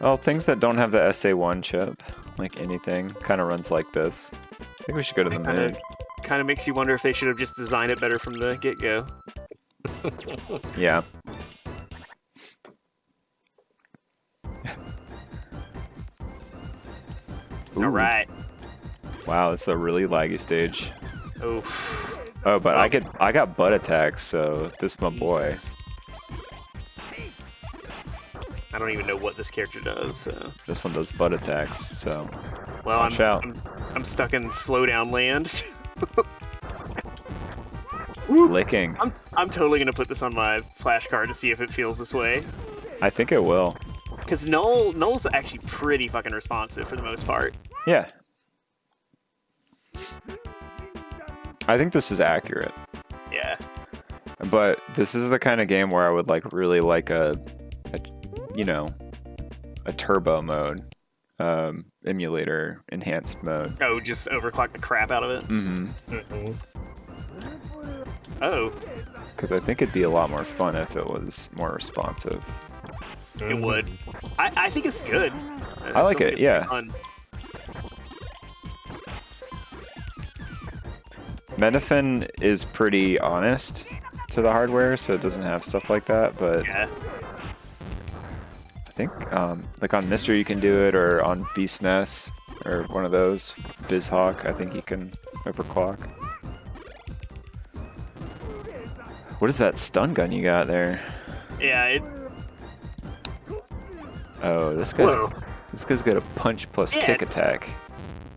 Speaker 2: Well, things that don't have the SA1 chip, like anything, kind of runs like this. I think we should go to the
Speaker 3: Kinda-
Speaker 2: moon.
Speaker 3: Kind of makes you wonder if they should have just designed it better from the get-go.
Speaker 2: Yeah.
Speaker 3: All
Speaker 2: Ooh.
Speaker 3: right.
Speaker 2: Wow, it's a really laggy stage.
Speaker 3: Oh,
Speaker 2: Oh, but I
Speaker 3: Oh.
Speaker 2: get I got butt attacks, so this is my boy.
Speaker 3: I don't even know what this character does. So.
Speaker 2: This one does butt attacks, so
Speaker 3: Well,
Speaker 2: Watch
Speaker 3: I'm,
Speaker 2: out.
Speaker 3: I'm I'm stuck in slowdown land.
Speaker 2: licking.
Speaker 3: I'm I'm totally gonna put this on my flashcard to see if it feels this way.
Speaker 2: I think it will.
Speaker 3: Because Null Null's actually pretty fucking responsive for the most part.
Speaker 2: Yeah. I think this is accurate.
Speaker 3: Yeah.
Speaker 2: But this is the kind of game where I would like really like a you know, a turbo mode, um, emulator enhanced mode.
Speaker 3: Oh, just overclock the crap out of it.
Speaker 2: Mm-hmm.
Speaker 1: Mhm.
Speaker 3: Oh,
Speaker 2: Because I think it'd be a lot more fun if it was more responsive.
Speaker 3: it would. I, I think it's good.
Speaker 2: I like it, yeah.
Speaker 3: Fun.
Speaker 2: Metafin is pretty honest to the hardware, so it doesn't have stuff like that. But
Speaker 3: Yeah.
Speaker 2: I think um, like on Mister you can do it, or on bsnes, or one of those BizHawk. I think you can overclock. What is that stun gun you got there?
Speaker 3: Yeah. It,
Speaker 2: Oh, this guy's
Speaker 1: Whoa.
Speaker 2: this guy's got a punch plus
Speaker 3: Yeah.
Speaker 2: kick attack.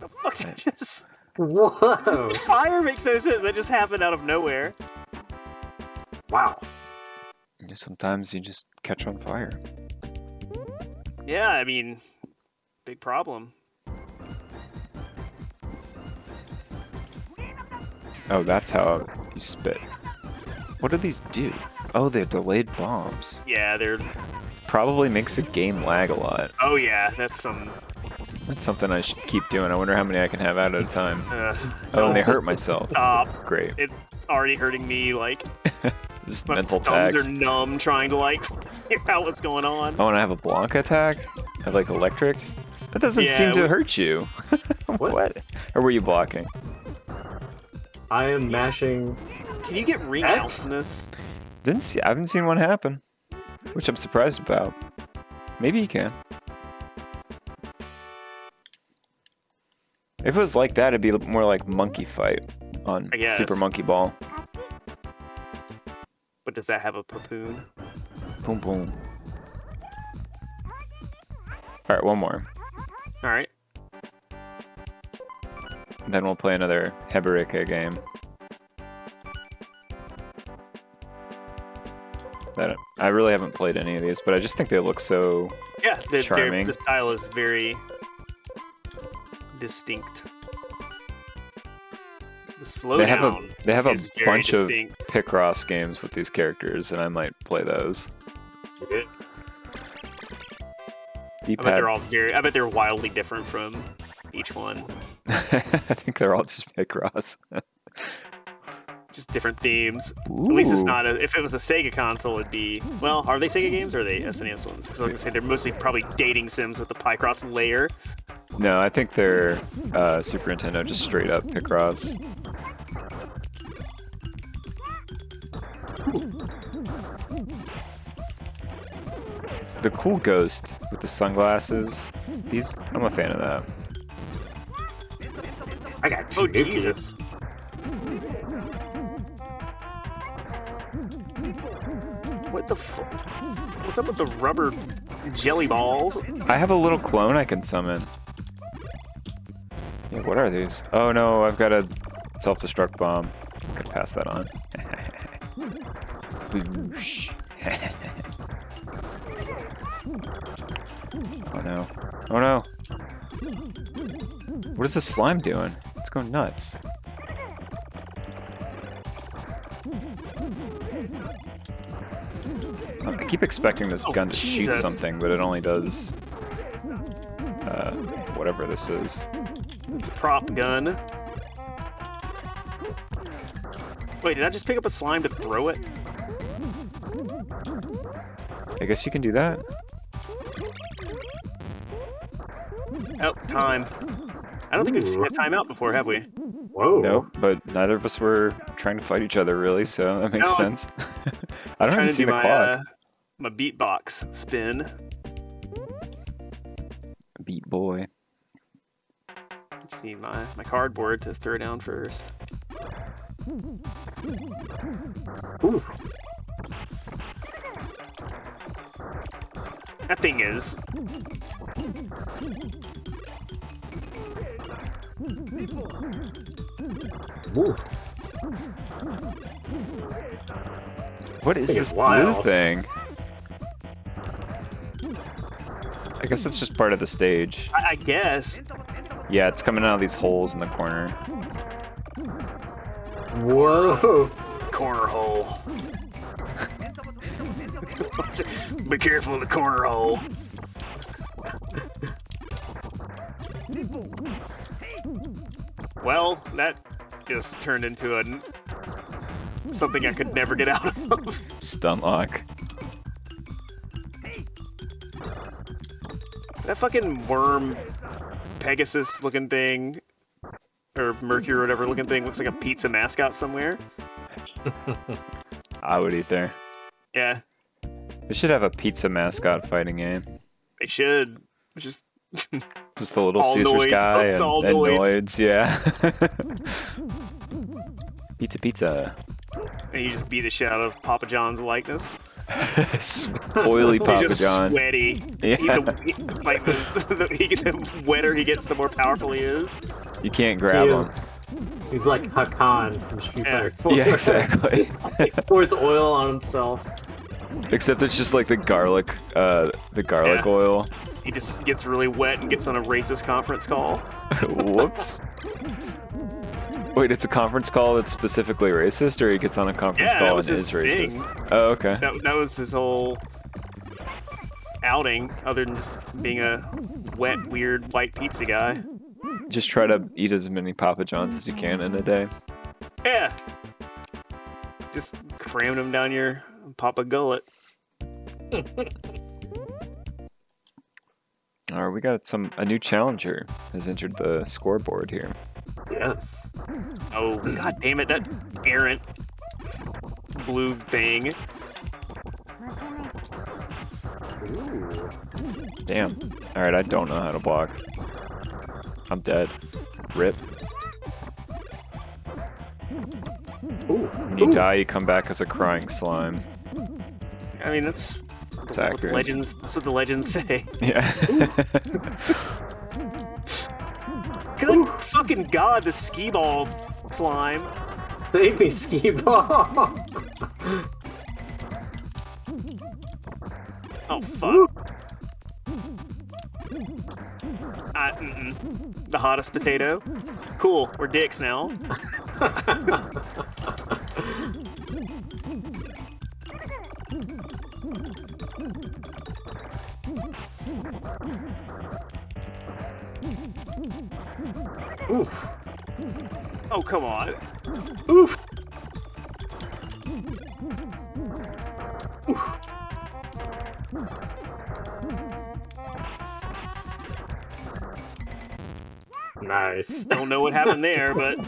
Speaker 3: the fuck did just
Speaker 1: Whoa!
Speaker 3: fire makes no sense. That just happened out of nowhere.
Speaker 1: Wow.
Speaker 2: Sometimes you just catch on fire.
Speaker 3: Yeah. I mean, big problem.
Speaker 2: Oh, that's how you spit. What do these do? Oh, they're delayed bombs.
Speaker 3: Yeah. They're.
Speaker 2: Probably makes the game lag a lot.
Speaker 3: Oh yeah. That's some.
Speaker 2: That's something I should keep doing. I wonder how many I can have out at a time.
Speaker 3: Uh,
Speaker 2: Oh, and they hurt myself.
Speaker 3: Stop.
Speaker 2: Great.
Speaker 3: It's already hurting me. Like
Speaker 2: Just
Speaker 3: my
Speaker 2: mental
Speaker 3: thumbs
Speaker 2: tags.
Speaker 3: are numb trying to like figure out what's going on.
Speaker 2: Oh, and I have a Blanka attack? I have like electric? That doesn't
Speaker 3: Yeah,
Speaker 2: seem to
Speaker 3: we-
Speaker 2: hurt you.
Speaker 1: What?
Speaker 2: what? Or were you blocking?
Speaker 1: I am mashing.
Speaker 3: Can you get ring
Speaker 1: X?
Speaker 3: outs in this?
Speaker 2: Didn't see. I haven't seen one happen, which I'm surprised about. Maybe you can. If it was like that, it'd be more like Monkey Fight on Super Monkey Ball.
Speaker 3: But does that have a papoon?
Speaker 2: Boom, boom. All right, one more.
Speaker 3: All right.
Speaker 2: Then we'll play another Hebereke game. That I really haven't played any of these, but I just think they look so.
Speaker 3: Yeah, the,
Speaker 2: Charming.
Speaker 3: the style is very distinct. The slowdown
Speaker 2: They have a they have a bunch
Speaker 3: distinct.
Speaker 2: of Picross games with these characters, and I might play those.
Speaker 3: I bet they're all very. I bet they're wildly different from each one.
Speaker 2: I think they're all just Picross.
Speaker 3: Just different themes. At least it's not. A, if it was a Sega console, it'd be. Well, are they Sega games or are they SNES ones? Because I was gonna say they're mostly probably dating sims with the Picross layer.
Speaker 2: No, I think they're uh, Super Nintendo, just straight up Picross. The cool ghost with the sunglasses. He's I'm a fan of that.
Speaker 1: I got two
Speaker 3: Oh Jesus! What What the fu- What's up with the rubber jelly balls?
Speaker 2: I have a little clone I can summon. Yeah, what are these? Oh no, I've got a self-destruct bomb. I could pass that on. Oh no. Oh no. What is this slime doing? It's going nuts. I keep expecting this
Speaker 3: Oh,
Speaker 2: gun to shoot something, but it only does uh, whatever this is.
Speaker 3: It's a prop gun. Wait, did I just pick up a slime to throw it?
Speaker 2: I guess you can do that.
Speaker 3: Oh, time. I don't think we've seen a
Speaker 1: Ooh.
Speaker 3: timeout before, have we?
Speaker 1: Whoa.
Speaker 2: No, but neither of us were trying to fight each other really, so that makes
Speaker 3: No.
Speaker 2: sense. I don't even see
Speaker 3: do
Speaker 2: the
Speaker 3: my,
Speaker 2: clock.
Speaker 3: uh, my beatbox spin.
Speaker 2: Beat boy.
Speaker 3: Just need my, my cardboard to throw down first.
Speaker 1: Ooh.
Speaker 3: That thing is.
Speaker 1: Ooh.
Speaker 2: What is this
Speaker 1: is
Speaker 2: blue thing? I guess it's just part of the stage.
Speaker 3: I, I guess.
Speaker 2: Yeah, it's coming out of these holes in the corner.
Speaker 1: Whoa.
Speaker 3: Corner hole. Be careful of the corner hole. Well, that just turned into a something I could never get out of.
Speaker 2: Stunt lock.
Speaker 3: that fucking worm Pegasus looking thing or Mercury or whatever looking thing looks like a pizza mascot somewhere.
Speaker 2: I would eat there.
Speaker 3: Yeah,
Speaker 2: They should have a pizza mascot fighting game.
Speaker 3: they should. Just
Speaker 2: Just the little
Speaker 3: All
Speaker 2: Caesar's
Speaker 3: noids,
Speaker 2: guy
Speaker 3: it's
Speaker 2: and,
Speaker 3: all
Speaker 2: and
Speaker 3: noids.
Speaker 2: noids, yeah. pizza, pizza.
Speaker 3: and you just beat the shit out of Papa John's likeness.
Speaker 2: Oily
Speaker 3: He's
Speaker 2: Papa
Speaker 3: just
Speaker 2: John.
Speaker 3: sweaty.
Speaker 2: Yeah.
Speaker 3: He, the, he, like the, the, he, the wetter he gets, the more powerful he is.
Speaker 2: You can't grab
Speaker 1: He
Speaker 2: him.
Speaker 1: is- He's like Hakan from Street
Speaker 3: Yeah.
Speaker 1: Fighter 4.
Speaker 2: Yeah, exactly.
Speaker 1: he pours oil on himself.
Speaker 2: Except it's just like the garlic, uh, the garlic
Speaker 3: Yeah.
Speaker 2: oil.
Speaker 3: He just gets really wet and gets on a racist conference call.
Speaker 2: Whoops. Wait, it's a conference call that's specifically racist, or he gets on a conference
Speaker 3: Yeah,
Speaker 2: call and is racist?
Speaker 3: thing.
Speaker 2: Oh, okay.
Speaker 3: That, that was his whole outing, other than just being a wet, weird white pizza guy.
Speaker 2: Just try to eat as many Papa Johns as you can in a day.
Speaker 3: Yeah. Just cramming them down your Papa gullet.
Speaker 2: All right, we got some a new challenger has entered the scoreboard here.
Speaker 1: Yes.
Speaker 3: Oh, god damn it, that errant blue thing.
Speaker 1: Ooh.
Speaker 2: Damn. All right, I don't know how to block. I'm dead. Rip.
Speaker 1: Ooh.
Speaker 2: When you
Speaker 1: Ooh.
Speaker 2: die, you come back as a crying slime.
Speaker 3: I mean, that's
Speaker 2: that's
Speaker 3: what
Speaker 2: accurate.
Speaker 3: legends. That's what the legends say.
Speaker 2: Yeah.
Speaker 3: Good fucking god, the skee ball slime.
Speaker 1: Save me, ski ball.
Speaker 3: Oh fuck. Uh, mm-mm. The hottest potato. Cool, we're dicks now.
Speaker 1: Oof.
Speaker 3: Oh come on.
Speaker 1: Oof. Nice.
Speaker 3: Don't know what happened there, but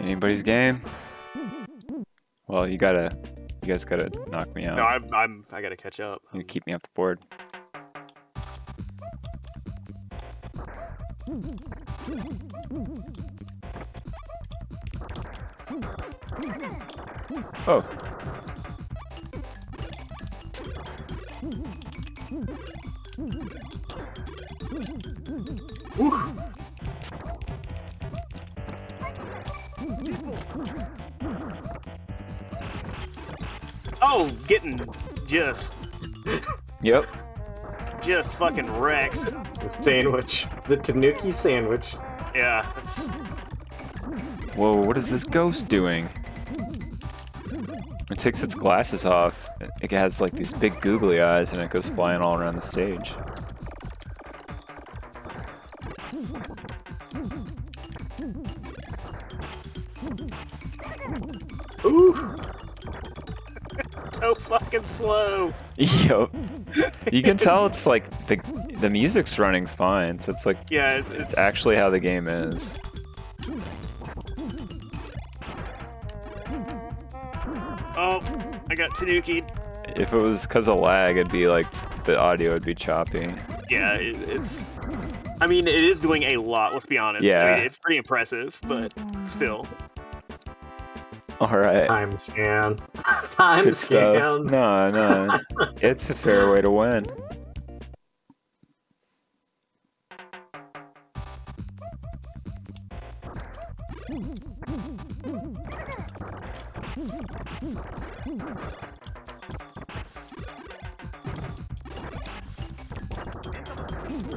Speaker 2: Anybody's game? Well, you gotta, you guys gotta knock me out.
Speaker 3: no, I'm, I'm I gotta catch up.
Speaker 2: You keep me off the board. Oh.
Speaker 1: Ooh.
Speaker 3: Oh, getting just,
Speaker 2: Yep.
Speaker 3: just fucking wrecked.
Speaker 1: The sandwich. The Tanuki sandwich.
Speaker 3: Yeah, it's
Speaker 2: Whoa, what is this ghost doing? It takes its glasses off. It has like these big googly eyes and it goes flying all around the stage.
Speaker 1: Ooh.
Speaker 3: so fucking slow.
Speaker 2: Yep. You can tell it's like the the music's running fine, so it's like
Speaker 3: Yeah, it's,
Speaker 2: it's actually how the game is.
Speaker 3: Oh, I got Tanuki.
Speaker 2: If it was because of lag, it'd be like the audio would be choppy.
Speaker 3: Yeah, it, it's. I mean, it is doing a lot. Let's be honest. I
Speaker 2: Yeah.
Speaker 3: mean, it's pretty impressive, but still.
Speaker 2: All right.
Speaker 1: Time scan. Time
Speaker 2: Good stuff. No, no. it's a fair way to win.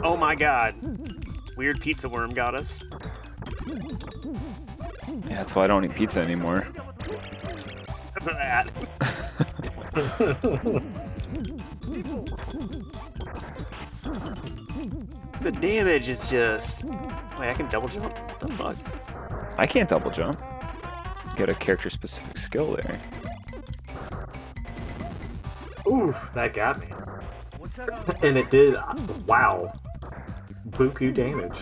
Speaker 3: Oh my god. Weird pizza worm got us.
Speaker 2: Yeah, that's why I don't eat pizza anymore.
Speaker 3: that. The damage is just. Wait, I can double jump? What the fuck?
Speaker 2: I can't double jump. Get a character specific skill there.
Speaker 1: Ooh, that got me. And it did. Wow. Buku damage.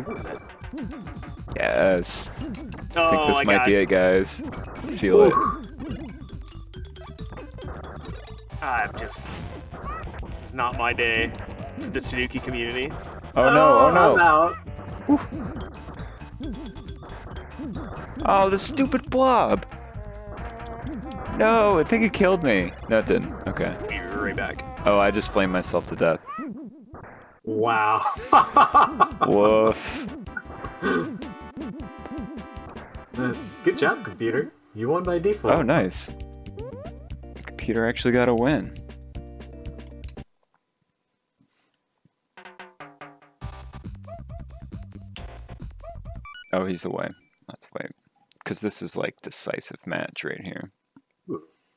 Speaker 1: Ooh, that-
Speaker 2: Yes.
Speaker 3: Oh
Speaker 2: I think this oh
Speaker 3: my
Speaker 2: might be it, guys. Feel it.
Speaker 3: I'm just. This is not my day for the Tanuki community.
Speaker 2: Oh no, oh no.
Speaker 1: I'm
Speaker 2: no.
Speaker 1: out.
Speaker 2: Oh, the stupid blob. No, I think it killed me. No, it didn't. Okay.
Speaker 3: Be right back.
Speaker 2: Oh, I just flamed myself to death.
Speaker 1: Wow.
Speaker 2: Woof.
Speaker 1: Good job, computer. You won by default.
Speaker 2: Oh, nice. The computer actually got a win. Oh, he's away. Let's wait. Because this is like decisive match right here.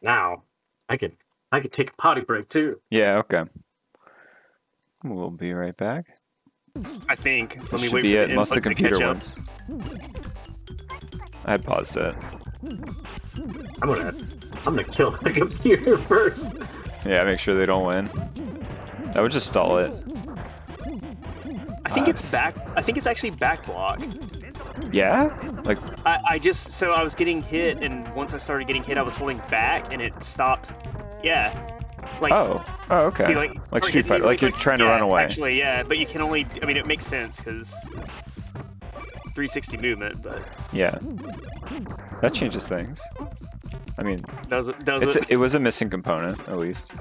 Speaker 1: Now, I could I could take a potty break too.
Speaker 2: Yeah, okay. We'll be right back.
Speaker 3: I think. Let
Speaker 2: This
Speaker 3: me wait
Speaker 2: be
Speaker 3: for
Speaker 2: it,
Speaker 3: the
Speaker 2: unless the computer
Speaker 3: catch
Speaker 2: wins. I paused it.
Speaker 1: I'm gonna I'm gonna kill the computer first.
Speaker 2: Yeah, make sure they don't win. I would just stall it.
Speaker 3: I think
Speaker 2: Uh,
Speaker 3: it's back. I think it's actually back block.
Speaker 2: Yeah? Like,
Speaker 3: I, I just so I was getting hit, and once I started getting hit, I was holding back, and it stopped. Yeah, like
Speaker 2: oh. Oh, okay.
Speaker 3: see, like
Speaker 2: like Street Fighter,
Speaker 3: you,
Speaker 2: like you're trying to run away.
Speaker 3: Actually, yeah, but you can only. I mean, it makes sense because 360 movement, but
Speaker 2: Yeah. That changes things. I mean,
Speaker 3: does it? Does
Speaker 2: it's
Speaker 3: it?
Speaker 2: a, it was a missing component, at least.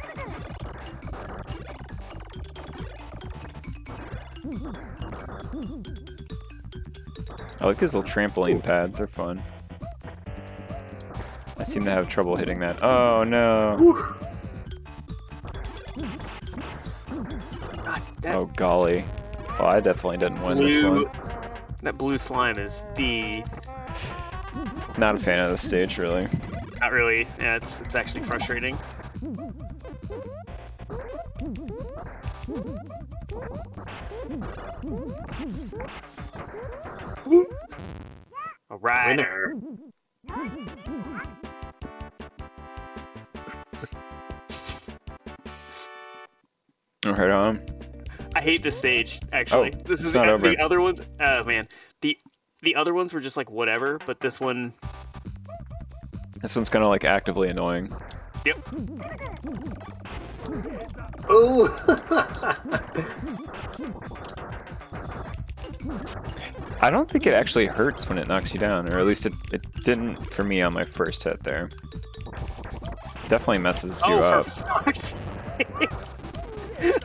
Speaker 2: I like these little trampoline pads, they're fun. I seem to have trouble hitting that. Oh no.
Speaker 1: Whew.
Speaker 3: God, that
Speaker 2: Oh golly. Well, I definitely didn't win this one.
Speaker 3: that blue slime is the
Speaker 2: Not a fan of the stage, really.
Speaker 3: not really. Yeah, it's it's actually frustrating. All right.
Speaker 1: Winner.
Speaker 2: All right, on.
Speaker 3: I hate this stage. Actually,
Speaker 2: Oh,
Speaker 3: this
Speaker 2: it's
Speaker 3: is
Speaker 2: not over.
Speaker 3: the other ones. Oh man, the the other ones were just like whatever, but this one,
Speaker 2: This one's kind of like actively annoying.
Speaker 3: yep.
Speaker 1: Ooh.
Speaker 2: I don't think it actually hurts when it knocks you down, or at least it, it didn't for me on my first hit there. Definitely messes you
Speaker 3: oh,
Speaker 2: up.
Speaker 3: for fuck's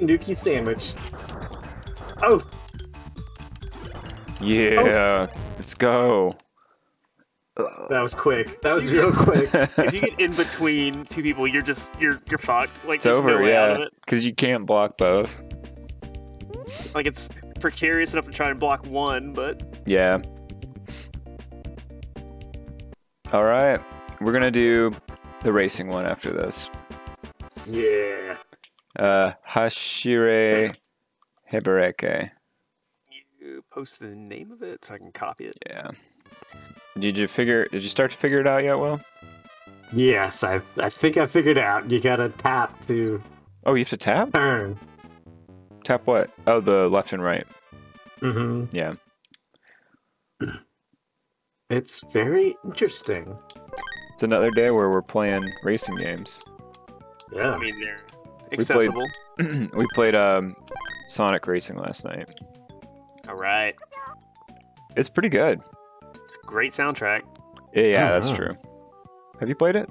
Speaker 1: Nuki sandwich. Oh,
Speaker 2: Yeah, oh. let's go.
Speaker 1: that was quick. That was real quick.
Speaker 3: if you get in between two people, you're just you're you're fucked. Like
Speaker 2: It's
Speaker 3: there's no way out of
Speaker 2: yeah,
Speaker 3: it.
Speaker 2: because you can't block both.
Speaker 3: Like it's precarious enough to try and block one, but
Speaker 2: Yeah. All right, we're gonna do the racing one after this.
Speaker 1: yeah.
Speaker 2: Uh, Hashire Hebereke.
Speaker 3: you post the name of it so I can copy it.
Speaker 2: Yeah. Did you figure? Did you start to figure it out yet, Will?
Speaker 1: Yes, I I think I figured out. You gotta tap to
Speaker 2: Oh, you have to tap.
Speaker 1: turn.
Speaker 2: Tap what? Oh, the left and right.
Speaker 1: Mm-hmm.
Speaker 2: Yeah.
Speaker 1: It's very interesting.
Speaker 2: It's another day where we're playing racing games.
Speaker 1: Yeah.
Speaker 3: I mean, they're
Speaker 2: We played-
Speaker 3: accessible.
Speaker 2: we played um, Sonic Racing last night.
Speaker 3: All right,
Speaker 2: It's pretty good.
Speaker 3: it's a great soundtrack.
Speaker 2: Yeah, yeah,
Speaker 1: Oh,
Speaker 2: that's
Speaker 1: wow.
Speaker 2: true. Have you played it?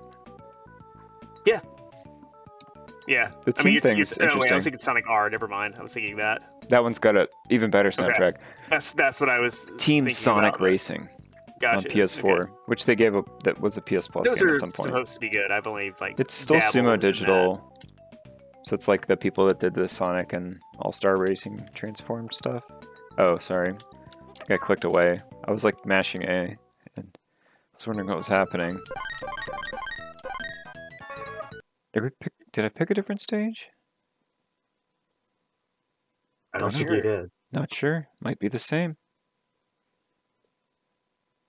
Speaker 3: Yeah,
Speaker 2: The
Speaker 3: I mean,
Speaker 2: team
Speaker 3: you're,
Speaker 2: thing's
Speaker 3: you're, oh, wait, I was
Speaker 2: interesting.
Speaker 3: thinking Sonic R. Never mind. I was thinking that.
Speaker 2: That one's got a even better soundtrack.
Speaker 3: That's that's what I was.
Speaker 2: Team Sonic
Speaker 3: about,
Speaker 2: Racing
Speaker 3: Gotcha.
Speaker 2: on PS4,
Speaker 3: Okay.
Speaker 2: which they gave a that was a PS Plus
Speaker 3: Those
Speaker 2: game at some point.
Speaker 3: supposed to be good. I've only like.
Speaker 2: It's still Sumo. Digital, so it's like the people that did the Sonic and All Star Racing transformed stuff. Oh, sorry, I think I clicked away. I was like mashing A, and I was wondering what was happening. Did, we pick, did I pick a different stage?
Speaker 1: I don't
Speaker 2: Not
Speaker 1: think
Speaker 2: sure.
Speaker 1: you did.
Speaker 2: Not sure. Might be the same.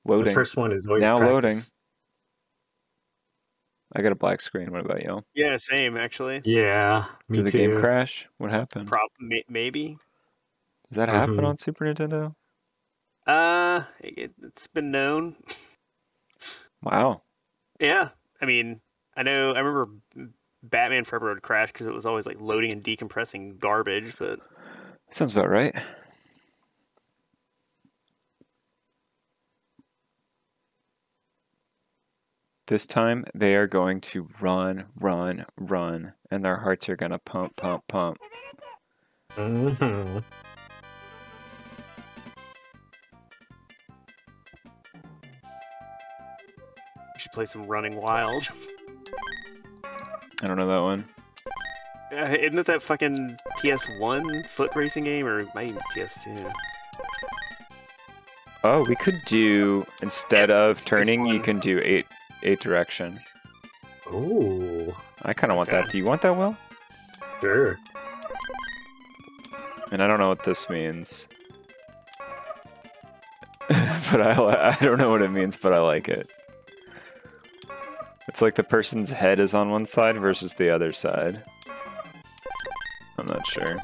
Speaker 2: Loading.
Speaker 1: The
Speaker 2: Loading.
Speaker 1: first one is always
Speaker 2: Now loading. I got a black screen. What about you?
Speaker 3: Yeah, same actually.
Speaker 1: Yeah, me
Speaker 2: Did the
Speaker 1: too.
Speaker 2: game crash? What happened?
Speaker 3: Prob maybe.
Speaker 2: Does that happen
Speaker 1: Mhm.
Speaker 2: on Super Nintendo?
Speaker 3: Uh, it, it's been known.
Speaker 2: Wow.
Speaker 3: Yeah, I mean, I know. I remember Batman Forever would crash because it was always like loading and decompressing garbage. But
Speaker 2: Sounds about right. This time they are going to run, run, run, and their hearts are going to pump, pump, pump.
Speaker 1: Mhm.
Speaker 3: we should play some Running Wild.
Speaker 2: I don't know that one.
Speaker 3: Uh, isn't it that fucking PS1 foot racing game or maybe PS2?
Speaker 2: Oh, we could do instead
Speaker 3: Yeah,
Speaker 2: of turning, you can do eight eight direction.
Speaker 1: Ooh,
Speaker 2: I kind of want that. Do you want that, Will?
Speaker 1: sure.
Speaker 2: And I don't know what this means. but I, I don't know what it means, but I like it. It's like the person's head is on one side versus the other side. I'm not sure.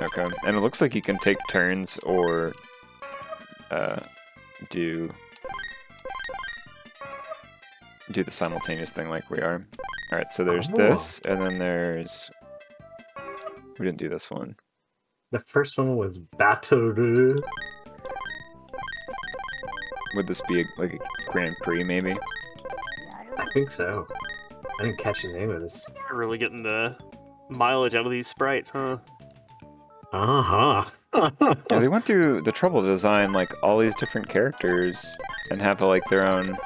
Speaker 2: Okay. And it looks like you can take turns or uh, do do the simultaneous thing like we are. Alright, so there's
Speaker 1: Oh.
Speaker 2: this, and then there's... We didn't do this one.
Speaker 1: The first one was Battle.
Speaker 2: Would this be a, like a Grand Prix, maybe?
Speaker 1: I think so. I didn't catch the name of this.
Speaker 3: You're really getting the mileage out of these sprites, huh?
Speaker 1: Uh huh.
Speaker 2: Yeah, they went through the trouble to design like all these different characters and have like their own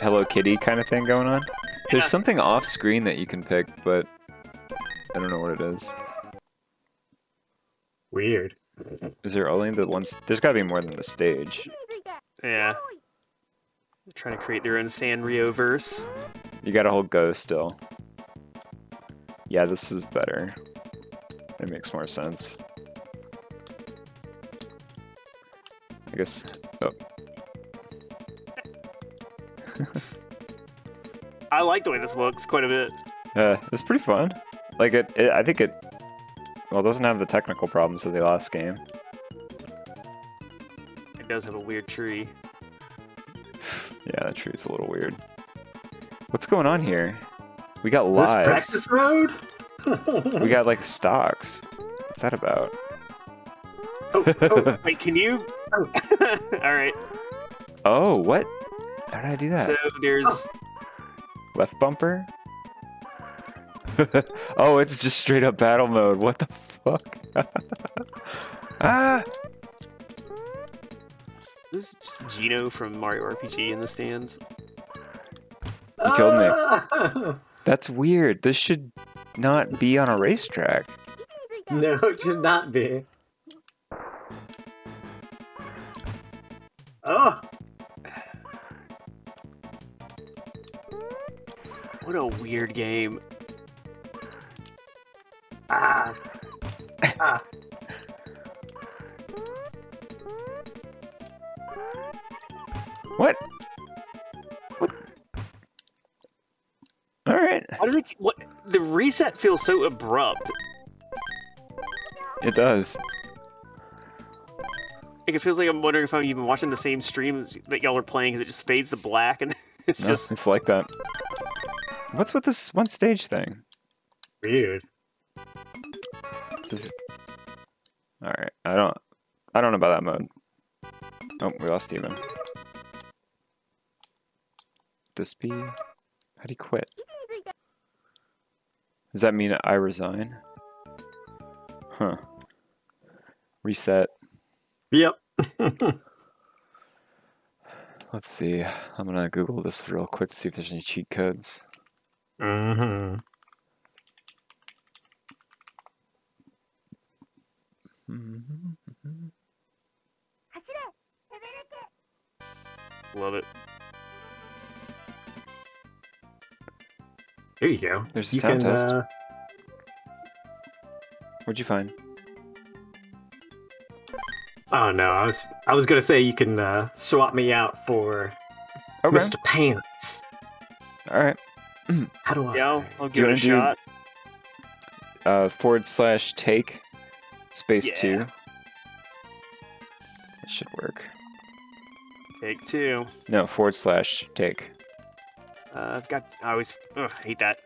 Speaker 2: Hello Kitty kind of thing going on. There's
Speaker 3: Yeah.
Speaker 2: something off screen that you can pick, but I don't know what it is.
Speaker 1: Weird.
Speaker 2: Is there only the ones? There's got to be more than the stage.
Speaker 3: Yeah. They're trying to create their own Sanrio verse.
Speaker 2: You got to hold go still. Yeah, this is better. It makes more sense. I guess. Oh,
Speaker 3: I like the way this looks quite a bit.
Speaker 2: Uh, it's pretty fun. Like it, it, I think it. Well, it doesn't have the technical problems of the last game.
Speaker 3: It does have a weird tree.
Speaker 2: Yeah, that tree's a little weird. What's going on here? We got lives.
Speaker 1: This
Speaker 2: lives.
Speaker 1: practice mode?
Speaker 2: We got like stocks. What's that about?
Speaker 1: Oh, oh,
Speaker 3: Wait, can you?
Speaker 1: Oh.
Speaker 3: All right.
Speaker 2: Oh, what? How did I do that?
Speaker 3: So there's
Speaker 1: Oh.
Speaker 2: Left bumper? oh, it's just straight up battle mode. What the fuck? ah!
Speaker 3: There's just Geno from Mario RPG in the stands.
Speaker 2: You killed me.
Speaker 1: Ah!
Speaker 2: That's weird. This should not be on a racetrack.
Speaker 1: no, it should not be. Oh,
Speaker 3: What a weird game.
Speaker 1: ah.
Speaker 2: Alright.
Speaker 3: Why does it? What? The reset feels so abrupt.
Speaker 2: It does.
Speaker 3: Like it feels like I'm wondering if I'm even watching the same streams that y'all are playing because it just fades to black and it's
Speaker 2: No,
Speaker 3: just
Speaker 2: it's like that. What's with this one stage thing?
Speaker 1: Weird.
Speaker 2: Just... Alright, I don't I don't know about that mode. Oh, we lost Steven. This be how do you quit? Does that mean I resign? Huh. Reset.
Speaker 1: Yep.
Speaker 2: Let's see. I'm gonna Google this real quick to see if there's any cheat codes.
Speaker 1: Mm-hmm.
Speaker 3: love it.
Speaker 1: There you go.
Speaker 2: There's a
Speaker 1: you
Speaker 2: sound
Speaker 1: can,
Speaker 2: test.
Speaker 1: Uh,
Speaker 2: What'd you find?
Speaker 1: oh no, I was I was gonna say you can uh, swap me out for
Speaker 2: Okay.
Speaker 1: Mr. Pants.
Speaker 2: Alright.
Speaker 1: How do I?
Speaker 3: Yeah, I'll, I'll
Speaker 2: you
Speaker 3: give it a
Speaker 2: wanna do-
Speaker 3: shot.
Speaker 2: Uh forward slash take space
Speaker 3: Yeah.
Speaker 2: two. That should work.
Speaker 3: Take two.
Speaker 2: No, forward slash take.
Speaker 3: Uh, I've got. I always ugh, hate that.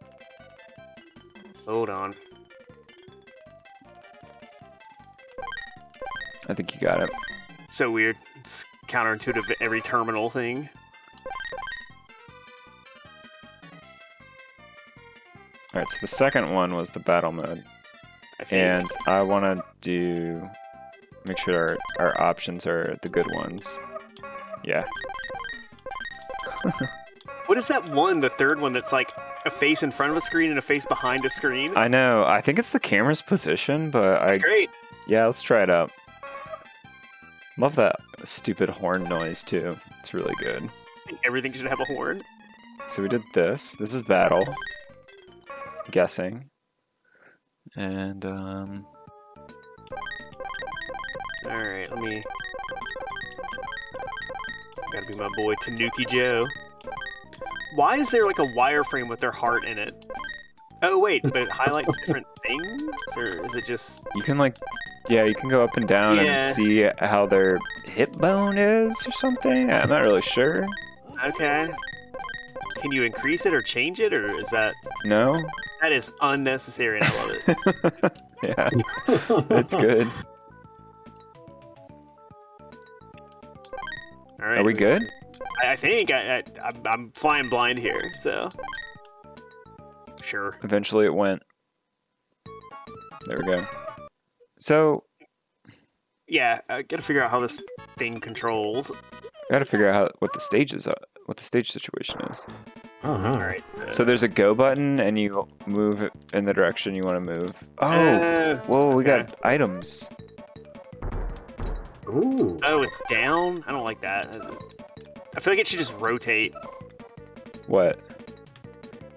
Speaker 3: Hold on.
Speaker 2: I think you got it.
Speaker 3: So weird. It's counterintuitive to every terminal thing.
Speaker 2: Alright, so the second one was the battle mode.
Speaker 3: I.
Speaker 2: And I wanna do make sure our, our options are the good ones. Yeah.
Speaker 3: What is that one? The third one that's like a face in front of a screen and a face behind a screen.
Speaker 2: I know. I think it's the camera's position, but I
Speaker 3: It's great.
Speaker 2: yeah, let's try it out. Love that stupid horn noise too. It's really good.
Speaker 3: Everything should have a horn.
Speaker 2: So we did this. This is battle. Guessing. And um
Speaker 3: All right, let me. Gotta be my boy Tanuki Joe. Why is there like a wireframe with their heart in it? Oh wait, but it highlights different things, or is it just?
Speaker 2: you can like yeah, you can go up and down
Speaker 3: Yeah.
Speaker 2: and see how their hip bone is or something. I'm not really sure.
Speaker 3: Okay. Can you increase it or change it, or is that
Speaker 2: No?
Speaker 3: that is unnecessary? And I love it.
Speaker 2: yeah, it's good.
Speaker 3: All right.
Speaker 2: Are we good?
Speaker 3: I, I think I, I I'm, I'm flying blind here, so. Sure.
Speaker 2: Eventually it went. There we go. So,
Speaker 3: Yeah, I gotta figure out how this thing controls.
Speaker 2: I gotta figure out how, what the stage is, what the stage situation is.
Speaker 1: Mhm.
Speaker 3: All right.
Speaker 2: So there's a go button, and you move in the direction you want to move. Oh,
Speaker 3: Uh,
Speaker 2: whoa, we
Speaker 3: okay.
Speaker 2: got items.
Speaker 1: Ooh.
Speaker 3: oh, it's down. I don't like that. I feel like it should just rotate.
Speaker 2: What?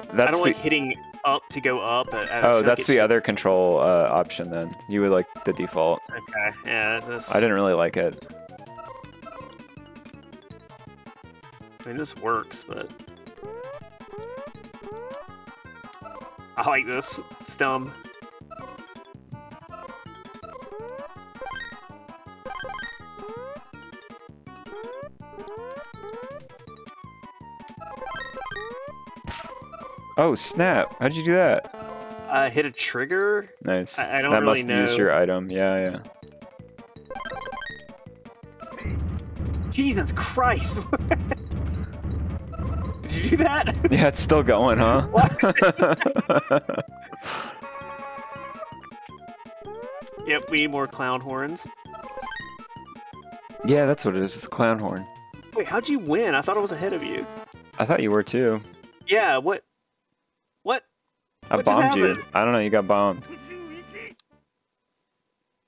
Speaker 3: I
Speaker 2: That's
Speaker 3: don't
Speaker 2: the,
Speaker 3: like hitting up to go up. I, I
Speaker 2: oh, that's the
Speaker 3: should-
Speaker 2: other control uh, option then. You would like the default.
Speaker 3: Okay. Yeah. This,
Speaker 2: I didn't really like it.
Speaker 3: I mean, this works, but I like this. It's dumb.
Speaker 2: Oh snap! How'd you do that?
Speaker 3: I hit a trigger.
Speaker 2: Nice.
Speaker 3: I- I don't
Speaker 2: that
Speaker 3: really
Speaker 2: must use your item. Yeah, yeah.
Speaker 3: Jesus Christ! Did you do that?
Speaker 2: Yeah, it's still going, huh?
Speaker 3: yep, we need more clown horns.
Speaker 2: yeah, that's what it is. It's a clown horn.
Speaker 3: Wait, how'd you win? I thought I was ahead of you.
Speaker 2: I thought you were too.
Speaker 3: Yeah, what? What?
Speaker 2: I
Speaker 3: What
Speaker 2: bombed you. I don't know. You got bombed.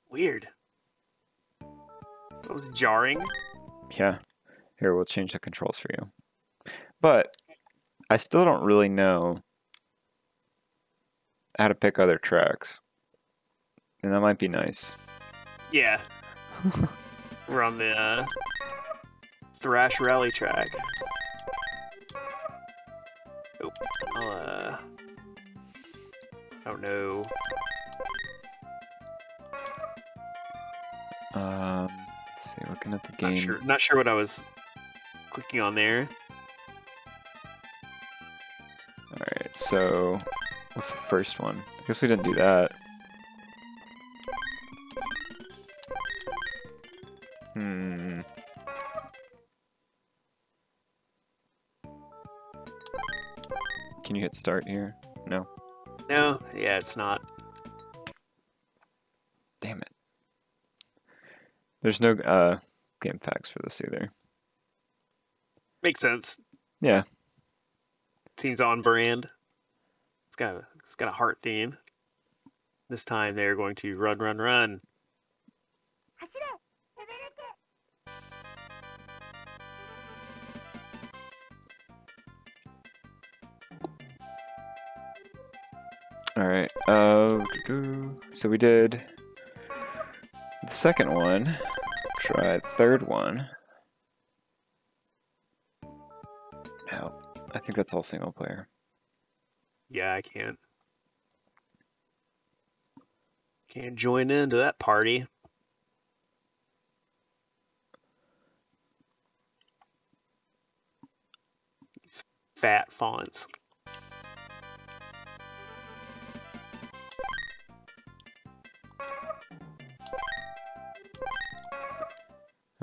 Speaker 3: Weird. That was jarring.
Speaker 2: Yeah. Here, we'll change the controls for you. But I still don't really know how to pick other tracks. And that might be nice.
Speaker 3: Yeah. We're on the uh, Thrash Rally track. Oh no.
Speaker 2: Um, let's see. Looking at the
Speaker 3: Not
Speaker 2: game.
Speaker 3: sure, not sure what I was clicking on there.
Speaker 2: All right. So, what's the first one? I guess we didn't do that. Hmm. Can you hit start here? No.
Speaker 3: Yeah, it's not.
Speaker 2: Damn it. There's no uh game facts for this either.
Speaker 3: Makes sense.
Speaker 2: Yeah.
Speaker 3: Seems on brand. It's got a, it's got a heart theme. This time they're going to run, run, run.
Speaker 2: So we did the second one. Try third one. No, I think that's all single player.
Speaker 3: Yeah, I can't. Can't join into that party. Fat fonts.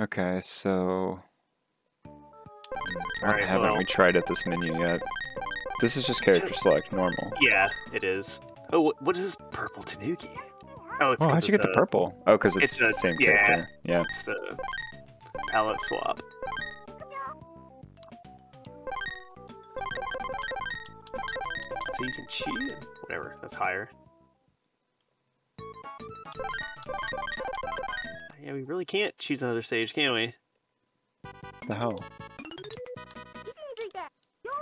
Speaker 2: Okay, so why haven't
Speaker 3: well-
Speaker 2: we tried at this menu yet? This is just character select, normal.
Speaker 3: Yeah, it is. Oh, wh- what is this purple Tanuki? Oh, it's
Speaker 2: Oh, how'd you get the purple? Oh, because it's,
Speaker 3: it's
Speaker 2: the
Speaker 3: a-
Speaker 2: same
Speaker 3: yeah.
Speaker 2: character. Yeah.
Speaker 3: It's the palette swap. So you can cheat. Whatever, that's higher. Really can't choose another stage, can we?
Speaker 2: The hell?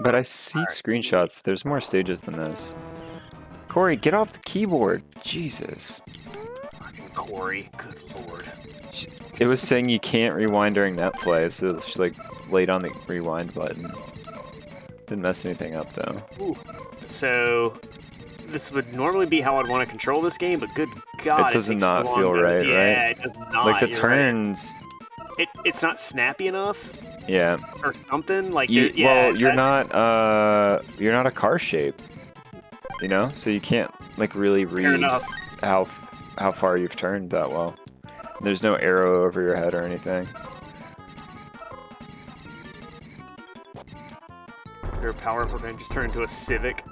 Speaker 2: But I see screenshots. There's more stages than this. Corey, get off the keyboard. Jesus.
Speaker 3: Fucking Corey, good lord.
Speaker 2: It was saying you can't rewind during net play, so she like laid on the rewind button. Didn't mess anything up though.
Speaker 3: So, this would normally be how I'd want to control this game, but good god,
Speaker 2: does
Speaker 3: takes
Speaker 2: not
Speaker 3: so
Speaker 2: feel right,
Speaker 3: yeah,
Speaker 2: right?
Speaker 3: it does not.
Speaker 2: like the
Speaker 3: you're right.
Speaker 2: turns,
Speaker 3: It, it's not snappy enough
Speaker 2: yeah.
Speaker 3: or something. Like,
Speaker 2: You,
Speaker 3: yeah,
Speaker 2: well, you're not uh, you're not a car shape, you know, so you can't like really read how how far you've turned that well. There's no arrow over your head or anything.
Speaker 3: Your power up, we're just turn into a Civic.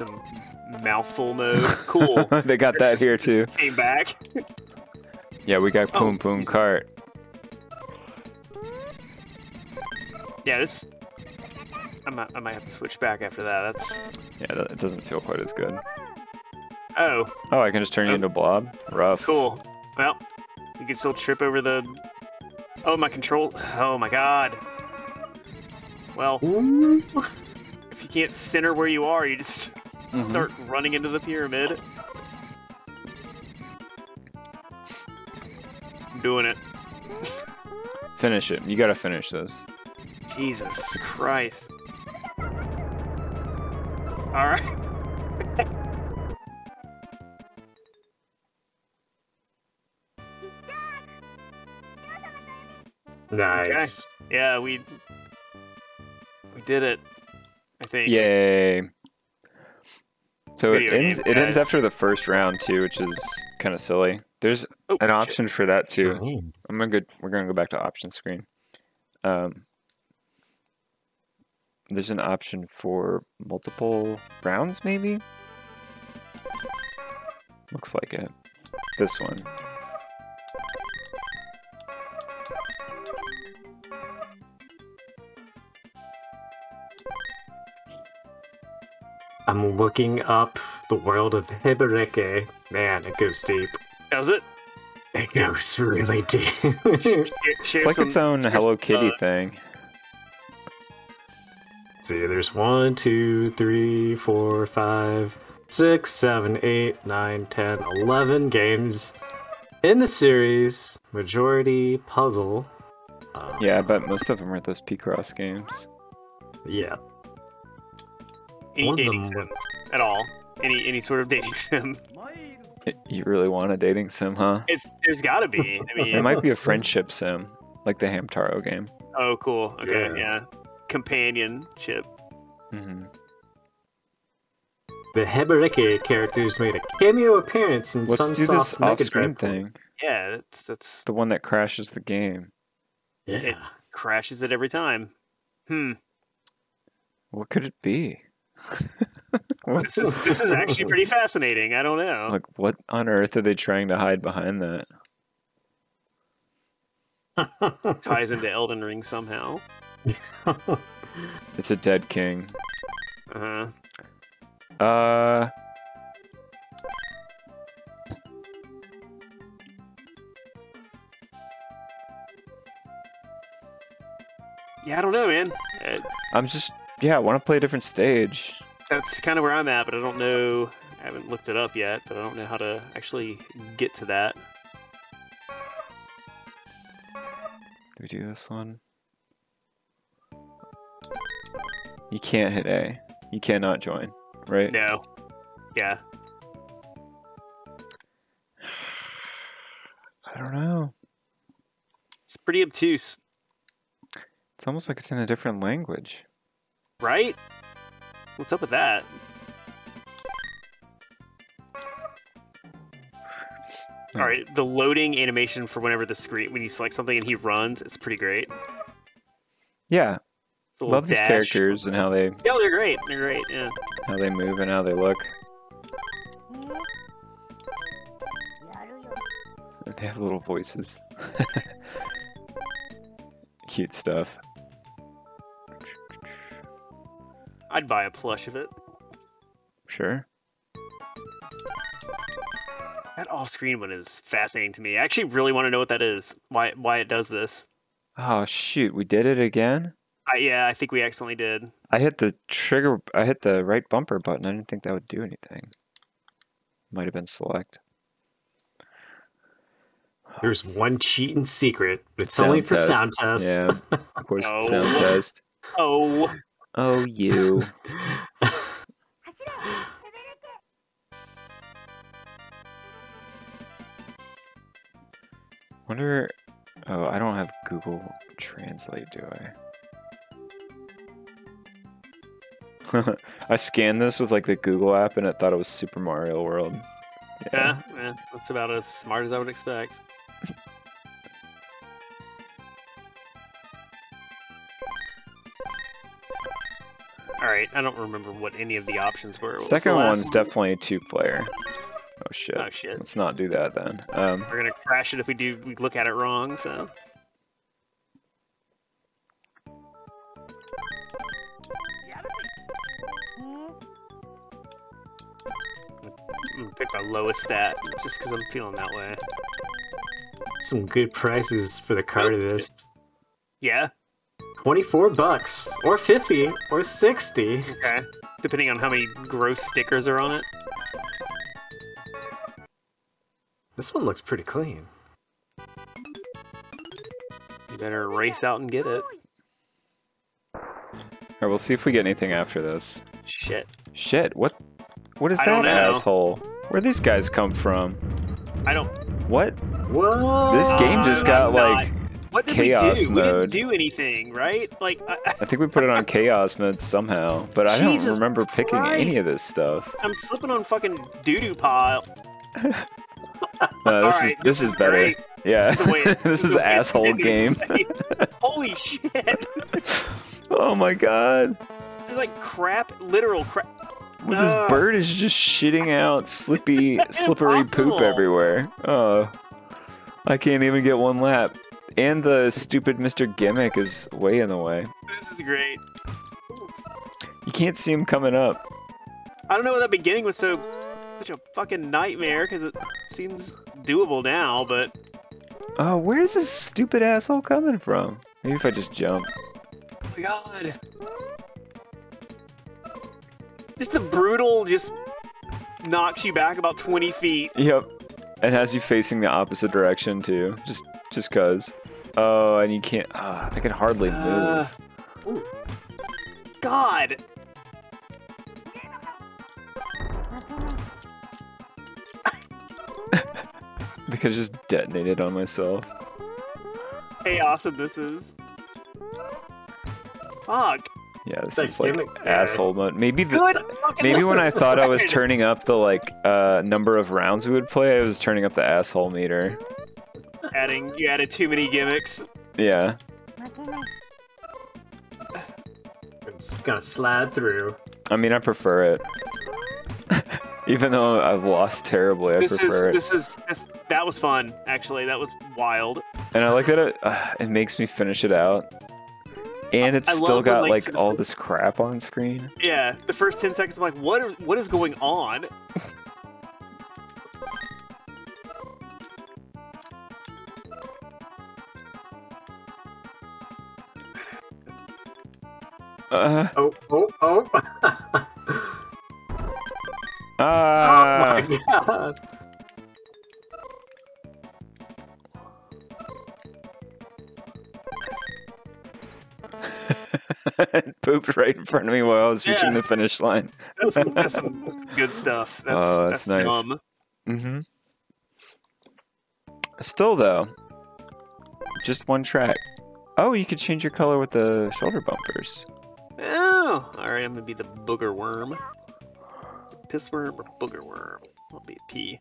Speaker 3: Some mouthful mode. Cool.
Speaker 2: they got that here too.
Speaker 3: Came back.
Speaker 2: Yeah, we got
Speaker 3: Oh,
Speaker 2: Poom Poom Cart.
Speaker 3: Yeah, this. I might, I might have to switch back after that. That's.
Speaker 2: Yeah, that- it doesn't feel quite as good.
Speaker 3: Oh,
Speaker 2: Oh, I can just turn you
Speaker 3: Oh.
Speaker 2: into a blob? Rough.
Speaker 3: cool. Well, you can still trip over the. Oh, my control. Oh my god. Well, if you can't center where you are, you just
Speaker 2: Mhm.
Speaker 3: start running into the pyramid. I'm doing it.
Speaker 2: Finish it. You gotta finish this.
Speaker 3: Jesus Christ. Alright.
Speaker 1: Nice.
Speaker 3: Yeah, we we did it. I think.
Speaker 2: Yay. So it ends
Speaker 3: game,
Speaker 2: it ends after the first round too, which is kind of silly. There's
Speaker 3: Oh,
Speaker 2: an
Speaker 3: shit.
Speaker 2: option for that too. I'm gonna go. We're gonna go back to option screen. Um, there's an option for multiple rounds, maybe. Looks like it. This one.
Speaker 1: I'm looking up the world of Hebereke. Man, it goes deep.
Speaker 3: Does it?
Speaker 1: It goes really deep.
Speaker 3: Share, share
Speaker 2: It's like
Speaker 3: some,
Speaker 2: its own Hello Kitty
Speaker 3: uh,
Speaker 2: thing.
Speaker 1: See, there's one, two, three, four, five, six, seven, eight, nine, ten, eleven games in the series. Majority puzzle. Um,
Speaker 2: Yeah, but most of them are those Picross games.
Speaker 1: Yeah.
Speaker 3: Any dating
Speaker 1: them
Speaker 3: sims at all. Any any sort of dating sim.
Speaker 2: You really want a dating sim, huh?
Speaker 3: It's there's got to be. I mean,
Speaker 2: It might be a friendship sim, like the Hamtaro game.
Speaker 3: oh, cool. Okay,
Speaker 1: Yeah.
Speaker 3: yeah. Companionship.
Speaker 2: hmm
Speaker 1: The Hebereke characters made a cameo appearance in
Speaker 2: Let's do this off-screen thing.
Speaker 3: Yeah, that's that's
Speaker 2: The one that crashes the game.
Speaker 1: Yeah.
Speaker 3: crashes it every time. Hmm.
Speaker 2: What could it be?
Speaker 3: This is this is actually pretty fascinating. I don't know.
Speaker 2: like, what on earth are they trying to hide behind that?
Speaker 3: Ties into Elden Ring somehow.
Speaker 2: It's a dead king.
Speaker 3: Uh huh.
Speaker 2: Uh.
Speaker 3: Yeah, I don't know, man. Uh,
Speaker 2: I'm just, yeah, I want to play a different stage.
Speaker 3: that's kind of where I'm at, but I don't know. I haven't looked it up yet, but I don't know how to actually get to that.
Speaker 2: Do we do this one? You can't hit A. You cannot join, right?
Speaker 3: No. Yeah.
Speaker 2: I don't know.
Speaker 3: It's pretty obtuse,
Speaker 2: It's almost like it's in a different language.
Speaker 3: Right? What's up with that?
Speaker 2: Hmm.
Speaker 3: All right, the loading animation for whenever the screen when you select something and he runs, it's pretty great.
Speaker 2: Yeah,
Speaker 3: little
Speaker 2: love these
Speaker 3: dash.
Speaker 2: characters and how they
Speaker 3: Yeah, they're great. They're great. Yeah.
Speaker 2: how they move and how they look. They have little voices. Cute stuff.
Speaker 3: I'd buy a plush of it.
Speaker 2: Sure.
Speaker 3: That off-screen one is fascinating to me. I actually really want to know what that is. Why why it does this?
Speaker 2: Oh shoot, we did it again.
Speaker 3: I, yeah, I think we accidentally did.
Speaker 2: I hit the trigger. I hit the right bumper button. I didn't think that would do anything. Might have been select.
Speaker 1: There's one cheating secret, it's
Speaker 2: Sound
Speaker 1: only for
Speaker 2: test.
Speaker 1: sound test.
Speaker 2: Yeah, of course,
Speaker 3: No.
Speaker 2: sound test.
Speaker 3: Oh,
Speaker 2: Oh, you. Wonder. Oh, I don't have Google Translate, do I? I scanned this with like the Google app, and it thought it was Super Mario World.
Speaker 3: yeah, yeah, that's about as smart as I would expect. Right, I don't remember what any of the options were. What
Speaker 2: Second
Speaker 3: last
Speaker 2: one's
Speaker 3: one?
Speaker 2: definitely two player. Oh shit.
Speaker 3: Oh shit.
Speaker 2: Let's not do that then. Um,
Speaker 3: We're gonna crash it if we do. We look at it wrong. So. Pick my lowest stat just because I'm feeling that way.
Speaker 1: Some good prices for the card of this.
Speaker 3: Yeah.
Speaker 1: 24 bucks, or 50, or 60.
Speaker 3: Okay. Depending on how many gross stickers are on it.
Speaker 1: This one looks pretty clean.
Speaker 3: You better race out and get it.
Speaker 2: Alright, we'll see if we get anything after this.
Speaker 3: Shit.
Speaker 2: Shit, what? What is
Speaker 3: I
Speaker 2: that asshole? Where these guys come from?
Speaker 3: I don't.
Speaker 2: What?
Speaker 1: What?
Speaker 2: This game just
Speaker 3: I'm
Speaker 2: got
Speaker 3: not-
Speaker 2: like.
Speaker 3: What did
Speaker 2: Chaos
Speaker 3: we do?
Speaker 2: mode.
Speaker 3: We didn't do anything, right? Like, I, I-
Speaker 2: think we put it on chaos mode somehow, but I don't remember picking any of this stuff.
Speaker 3: I'm slipping on fucking doo doo pile.
Speaker 2: Uh, this is this is better.
Speaker 3: great.
Speaker 2: Yeah,
Speaker 3: This
Speaker 2: this is
Speaker 3: the way it's
Speaker 2: asshole game.
Speaker 3: Holy shit!
Speaker 2: Oh my god.
Speaker 3: There's like crap, literal crap.
Speaker 2: Well, this bird is just shitting out slippy, slippery poop everywhere. Oh, I can't even get one lap. And the stupid Mr. Gimmick is way in the way.
Speaker 3: This is great.
Speaker 2: You can't see him coming up.
Speaker 3: I don't know why that beginning was so such a fucking nightmare because it seems doable now, but
Speaker 2: Oh, where's this stupid asshole coming from? Maybe if I just jump.
Speaker 3: oh my god. Just the brutal just knocks you back about 20 feet.
Speaker 2: Yep. And has you facing the opposite direction too. Just just cause. Oh, and you can't. Ah, I can hardly
Speaker 3: Uh,
Speaker 2: move.
Speaker 3: God.
Speaker 2: I think I just detonated on myself.
Speaker 3: Hey, awesome this is. Fuck.
Speaker 2: Yeah, this
Speaker 1: That
Speaker 2: is like
Speaker 1: gimmick
Speaker 2: asshole mode. Maybe the, maybe when I thought I was turning up the like uh number of rounds we would play, I was turning up the asshole meter.
Speaker 3: Adding you added too many gimmicks.
Speaker 2: Yeah.
Speaker 1: I'm just gonna slide through.
Speaker 2: I mean, I prefer it. Even though I've lost terribly, I
Speaker 3: This is
Speaker 2: prefer it.
Speaker 3: this is this, that was fun actually. That was wild.
Speaker 2: And I like that it uh, it makes me finish it out. And it's
Speaker 3: I
Speaker 2: still got
Speaker 3: like,
Speaker 2: like all this crap on screen.
Speaker 3: Yeah, the first 10 seconds I'm like, what are, what is going on?
Speaker 2: Uh,
Speaker 1: Oh, oh, oh. oh
Speaker 2: ah,
Speaker 1: my god.
Speaker 2: it pooped right in front of me while I was reaching the finish line.
Speaker 3: That's, some, that's, some, that's some good stuff. That's,
Speaker 2: Oh, that's nice.
Speaker 3: dumb.
Speaker 2: Mm-hmm. Still though, just one track. Oh, you could change your color with the shoulder bumpers.
Speaker 3: Oh, alright, I'm gonna be the booger worm. Piss worm or booger worm? I'll be a P.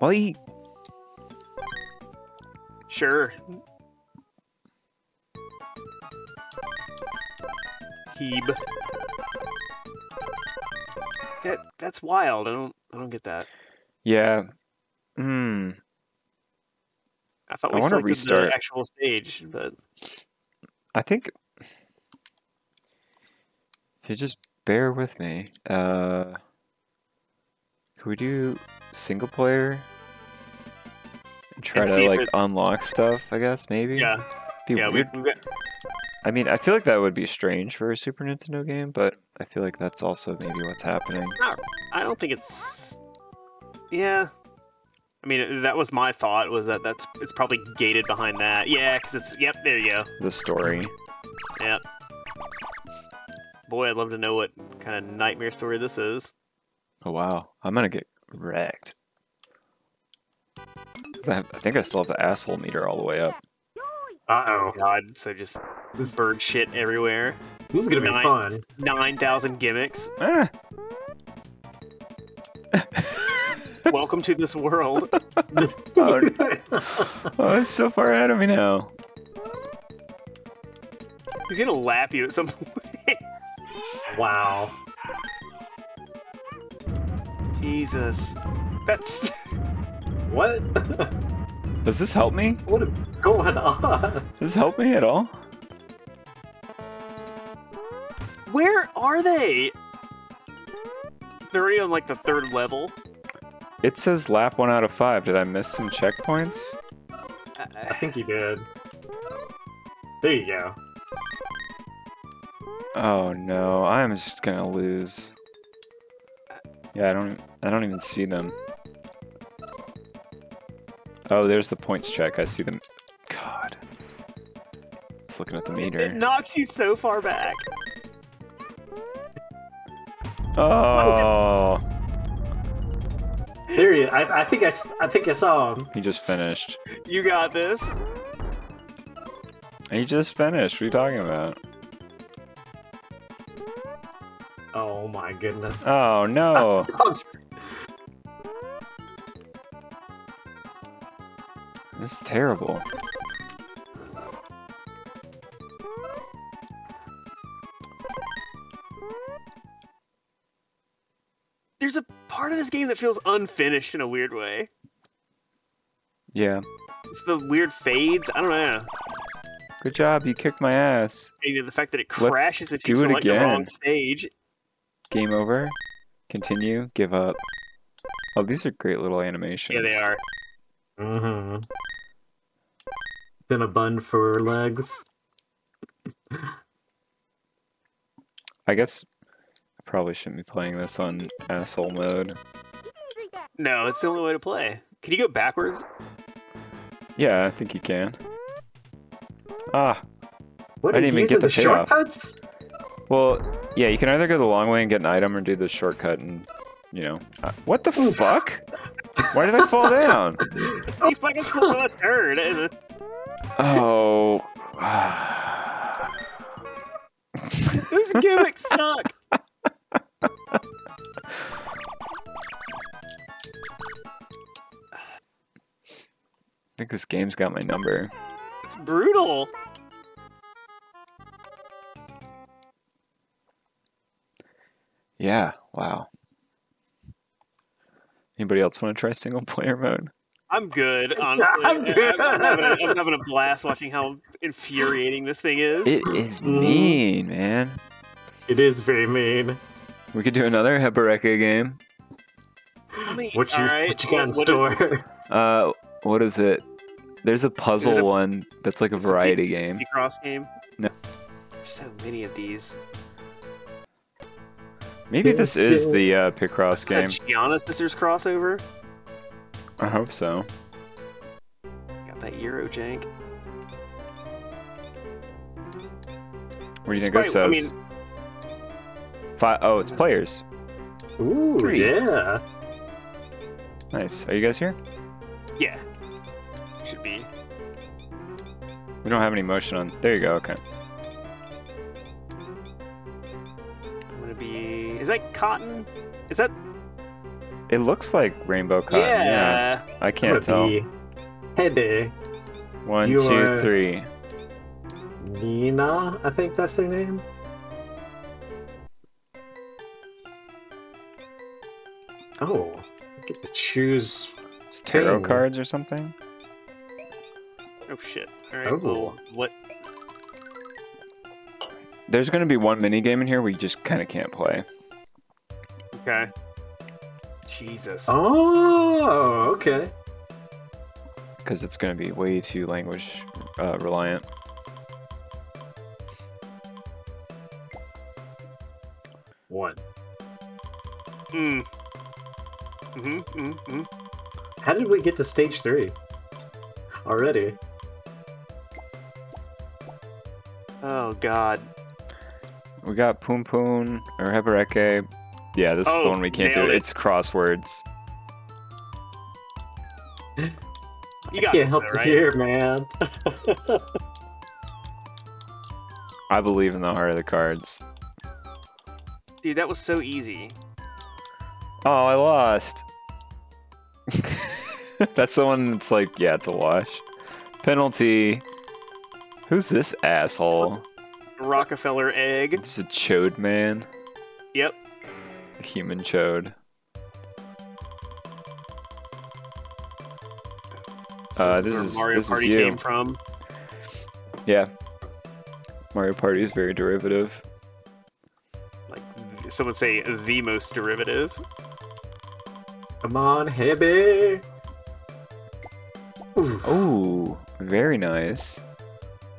Speaker 2: Well, you,
Speaker 3: Sure. Heeb. That that's wild. I don't I don't get that.
Speaker 2: yeah. Hmm.
Speaker 3: I thought we
Speaker 2: wanna
Speaker 3: selected
Speaker 2: restart.
Speaker 3: the actual stage, but
Speaker 2: I think if you just bear with me, uh, could we do single player and try
Speaker 3: And
Speaker 2: to like
Speaker 3: it-
Speaker 2: unlock stuff? I guess maybe.
Speaker 3: yeah,
Speaker 2: Be
Speaker 3: yeah, we,
Speaker 2: weird.
Speaker 3: we've got,
Speaker 2: I mean, I feel like that would be strange for a Super Nintendo game, but I feel like that's also maybe what's happening.
Speaker 3: I don't think it's. Yeah. I mean, that was my thought. Was that that's it's probably gated behind that. Yeah, because it's. Yep, there you go.
Speaker 2: The story.
Speaker 3: Yep. Boy, I'd love to know what kind of nightmare story this is.
Speaker 2: Oh wow, I'm gonna get wrecked. 'Cause I, have, I think I still have the asshole meter all the way up.
Speaker 1: Uh oh.
Speaker 3: God, so just bird shit everywhere.
Speaker 1: This is gonna be fun.
Speaker 3: Nine thousand gimmicks.
Speaker 2: Ah!
Speaker 3: Welcome to this world.
Speaker 2: Oh, oh, it's so far ahead of me now.
Speaker 3: He's gonna lap you at some point.
Speaker 1: wow.
Speaker 3: Jesus. That's.
Speaker 1: What?
Speaker 2: Does this help me?
Speaker 1: what is going on?
Speaker 2: Does this help me at all?
Speaker 3: Where are they? They're already on like the third level.
Speaker 2: It says lap one out of five. Did I miss some checkpoints?
Speaker 1: I think you did. There you go.
Speaker 2: Oh no, I'm just gonna lose. Yeah, I don't. I don't even see them. Oh, there's the points check. I see them. God. Just looking at the meter.
Speaker 3: It knocks you so far back.
Speaker 2: Oh,
Speaker 1: Period. I, I think I, I think I saw him.
Speaker 2: He just finished.
Speaker 3: You got this.
Speaker 2: He just finished. What are you talking about?
Speaker 1: Oh my goodness.
Speaker 2: Oh no. this is terrible.
Speaker 3: Part of this game that feels unfinished in a weird way.
Speaker 2: Yeah.
Speaker 3: It's the weird fades. I don't know.
Speaker 2: Good job. You kicked my ass.
Speaker 3: Maybe the fact that it
Speaker 2: Let's
Speaker 3: crashes if you
Speaker 2: do it
Speaker 3: select the wrong stage.
Speaker 2: Game over. Continue. Give up. Oh, these are great little animations.
Speaker 3: Yeah, they are.
Speaker 1: Mm-hmm. Been a bun for legs.
Speaker 2: I guess I probably shouldn't be playing this on asshole mode.
Speaker 3: No, it's the only way to play. Can you go backwards?
Speaker 2: Yeah, I think you can. Ah,
Speaker 1: What
Speaker 2: I didn't even get the
Speaker 1: the
Speaker 2: payoff.
Speaker 1: shortcuts?
Speaker 2: well, yeah, you can either go the long way and get an item or do the shortcut and, you know. Uh, what the fuck? Why did I fall down?
Speaker 3: You fucking slipped on a turd.
Speaker 2: Oh.
Speaker 3: Those gimmicks suck.
Speaker 2: I think this game's got my number.
Speaker 3: It's brutal.
Speaker 2: Yeah, wow. Anybody else want to try single player mode?
Speaker 3: I'm good, honestly.
Speaker 1: I'm good.
Speaker 3: I'm, having a, I'm having a blast watching how infuriating this thing is.
Speaker 2: It is mean, man.
Speaker 1: It is very mean.
Speaker 2: We could do another Hebereke game.
Speaker 3: Tell me-
Speaker 1: What you,
Speaker 3: alright,
Speaker 1: what you got in
Speaker 3: what- what is-
Speaker 1: store?
Speaker 2: Uh, what is it? There's a puzzle
Speaker 3: There's a-
Speaker 2: one that's like a
Speaker 3: It's a
Speaker 2: variety game.
Speaker 3: Cross game.
Speaker 2: No.
Speaker 3: There's so many of these.
Speaker 2: Maybe this is the uh, Picross
Speaker 3: Is that
Speaker 2: game.
Speaker 3: Giana Sisters crossover.
Speaker 2: I hope so.
Speaker 3: Got that Euro jank.
Speaker 2: What do you think this says?
Speaker 3: I mean,
Speaker 2: Fi- oh, it's players.
Speaker 1: Ooh,
Speaker 2: Three.
Speaker 1: yeah.
Speaker 2: Nice. Are you guys here?
Speaker 3: yeah. Should be.
Speaker 2: We don't have any motion on. There you go. Okay.
Speaker 3: I'm gonna be. Is that cotton? Is that?
Speaker 2: It looks like rainbow cotton. Yeah.
Speaker 3: yeah.
Speaker 2: I can't tell.
Speaker 1: Hey there,
Speaker 2: One,
Speaker 1: You
Speaker 2: two,
Speaker 1: are-
Speaker 2: three.
Speaker 1: Nina, I think that's their name. Oh, I get to choose.
Speaker 2: It's tarot
Speaker 1: Thing.
Speaker 2: cards or something.
Speaker 3: Oh shit. All right.
Speaker 1: Oh.
Speaker 3: Well, what?
Speaker 2: There's going to be one mini game in here we just kind of can't play.
Speaker 3: Okay. Jesus.
Speaker 1: Oh, okay.
Speaker 2: because it's going to be way too language uh, reliant.
Speaker 1: One.
Speaker 3: Mm. Mhm. Mhm. mhm.
Speaker 1: How did we get to stage three? Already.
Speaker 3: Oh God.
Speaker 2: We got Poon Poon or Hebereke. Yeah, this is the one we can't do.
Speaker 3: it.
Speaker 2: It's crosswords.
Speaker 3: You got
Speaker 1: Can't help
Speaker 3: though,
Speaker 1: you
Speaker 3: right?
Speaker 1: here, man.
Speaker 2: I believe in the heart of the cards.
Speaker 3: Dude, that was so easy.
Speaker 2: Oh, I lost. that's the one that's like, yeah, it's a wash. Penalty. Who's this asshole?
Speaker 3: Rockefeller egg.
Speaker 2: It's a chode man.
Speaker 3: Yep.
Speaker 2: A human chode. Uh, this
Speaker 3: where
Speaker 2: is-
Speaker 3: Mario
Speaker 2: this is
Speaker 3: Party
Speaker 2: you.
Speaker 3: came from.
Speaker 2: Yeah. Mario Party is very derivative.
Speaker 3: Like some would say the most derivative.
Speaker 1: Come on, Hebe.
Speaker 2: Oh, very nice.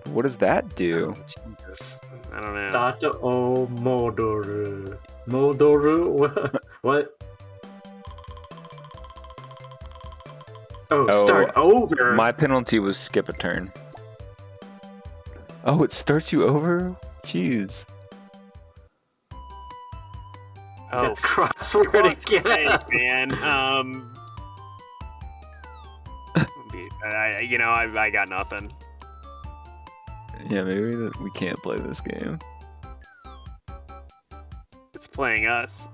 Speaker 2: What does that do?
Speaker 3: Oh, Jesus. I don't know.
Speaker 1: Data o Modoru. Modoru? What? what? Oh,
Speaker 2: Oh,
Speaker 1: start over.
Speaker 2: My penalty was skip a turn. Oh, it starts you over? Jeez.
Speaker 3: Oh,
Speaker 1: That crossword
Speaker 3: fuck's
Speaker 1: again.
Speaker 3: sake, man. Um. I, you know, I, I got nothing.
Speaker 2: Yeah, maybe that we can't play this game.
Speaker 3: It's playing us.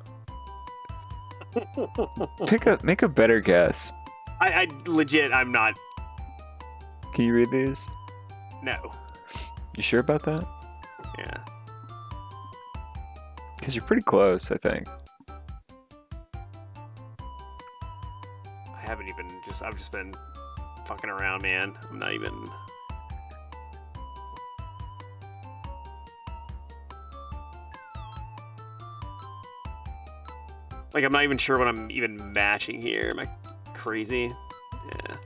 Speaker 2: Pick a make a better guess.
Speaker 3: I, I legit, I'm not.
Speaker 2: Can you read these?
Speaker 3: No.
Speaker 2: You sure about that?
Speaker 3: Yeah.
Speaker 2: Because you're pretty close, I think.
Speaker 3: I haven't even just. I've just been fucking around, man. I'm not even. Like, I'm not even sure what I'm even matching here. Am I crazy? Yeah.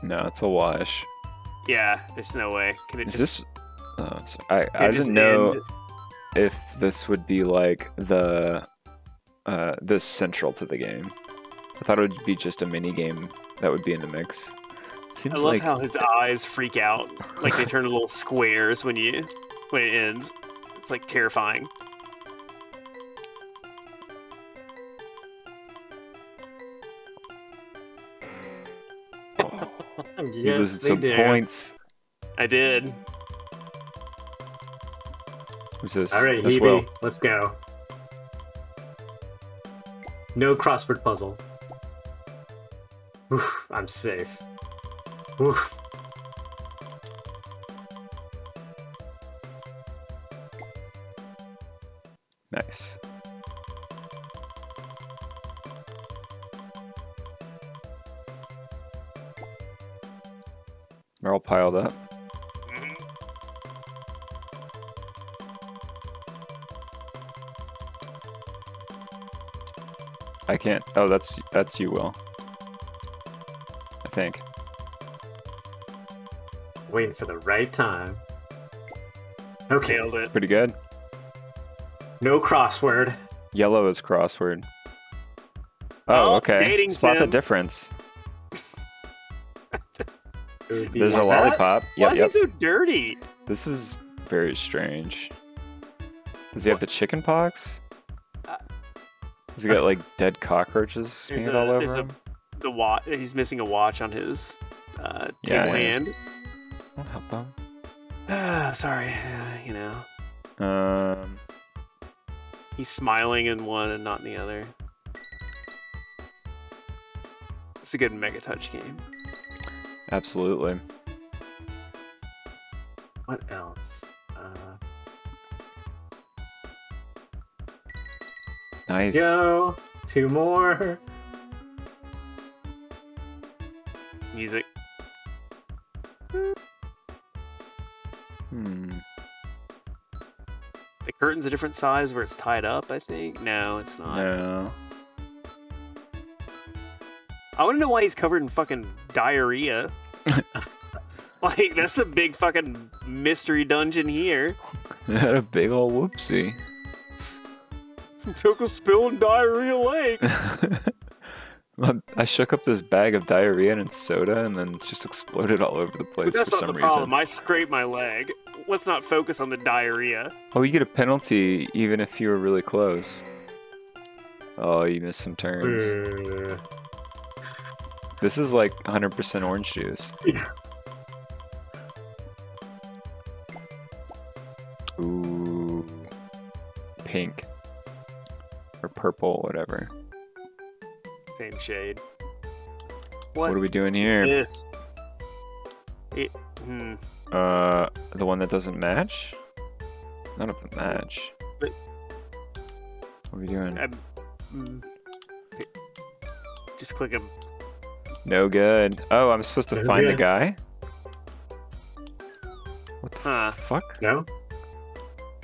Speaker 3: And
Speaker 2: No, it's a wash.
Speaker 3: Yeah, there's no way. Can it
Speaker 2: Is
Speaker 3: just?
Speaker 2: this? Oh, I I didn't know
Speaker 3: end?
Speaker 2: if this would be like the uh this central to the game. I thought it would be just a mini game that would be in the mix. Seems
Speaker 3: I love
Speaker 2: like
Speaker 3: how his eyes freak out, like they turn little squares when you when it ends. It's like terrifying.
Speaker 2: You
Speaker 1: Yes,
Speaker 2: losing
Speaker 1: they
Speaker 2: some
Speaker 1: do.
Speaker 2: points.
Speaker 3: I did.
Speaker 2: Who's this?
Speaker 1: All right,
Speaker 2: That's
Speaker 1: Hebe,
Speaker 2: Will.
Speaker 1: let's go. No crossword puzzle. Oof, I'm safe. Oof.
Speaker 2: Can't. Oh, that's that's you, Will. I think.
Speaker 1: Waiting for the right time. Okay,
Speaker 3: Nailed it.
Speaker 2: Pretty good.
Speaker 1: no crossword.
Speaker 2: Yellow is crossword.
Speaker 3: Oh,
Speaker 2: okay.
Speaker 3: dating
Speaker 2: Spot the difference.
Speaker 1: It would be
Speaker 2: There's a
Speaker 1: like that.
Speaker 2: lollipop.
Speaker 3: Why
Speaker 2: Yep, yep.
Speaker 3: is he so dirty?
Speaker 2: This is very strange. Does he have the chicken pox?
Speaker 3: Uh,
Speaker 2: Does he got like dead cockroaches
Speaker 3: There's
Speaker 2: hanging
Speaker 3: a-
Speaker 2: all
Speaker 3: there's
Speaker 2: over
Speaker 3: a-
Speaker 2: him?
Speaker 3: The watch. He's missing a watch on his uh,
Speaker 2: Yeah, yeah.
Speaker 3: hand.
Speaker 2: Don't help him.
Speaker 3: Ah, sorry. Uh, you know,
Speaker 2: Um,
Speaker 3: he's smiling in one and not in the other. It's a good Mega Touch game.
Speaker 2: absolutely.
Speaker 1: What else?
Speaker 2: Nice.
Speaker 1: go. Two more.
Speaker 3: Music.
Speaker 2: Hmm.
Speaker 3: The curtain's a different size where it's tied up. I think. No, it's not.
Speaker 2: No.
Speaker 3: I want to know why he's covered in fucking diarrhea. Like that's the big fucking mystery dungeon here.
Speaker 2: Had a big old whoopsie.
Speaker 3: Took a spill in diarrhea lake.
Speaker 2: I- shook up this bag of diarrhea and soda, and then just exploded all over the place
Speaker 3: But that's not
Speaker 2: some
Speaker 3: the
Speaker 2: reason.
Speaker 3: problem. I scraped my leg. Let's not focus on the diarrhea.
Speaker 2: Oh, you get a penalty even if you were really close. Oh, you missed some turns. This is like 100% orange juice.
Speaker 1: Yeah.
Speaker 2: Ooh. Pink. Or purple, whatever.
Speaker 3: Same shade.
Speaker 2: What,
Speaker 3: What,
Speaker 2: are we doing here?
Speaker 3: this? It, hmm.
Speaker 2: Uh, the one that doesn't match? None of them match.
Speaker 3: But-
Speaker 2: What are we doing?
Speaker 3: I'm, mm. Just click him.
Speaker 2: No good. Oh, I'm supposed to
Speaker 1: No
Speaker 2: find the guy? What the
Speaker 3: Huh.
Speaker 2: fuck?
Speaker 1: no.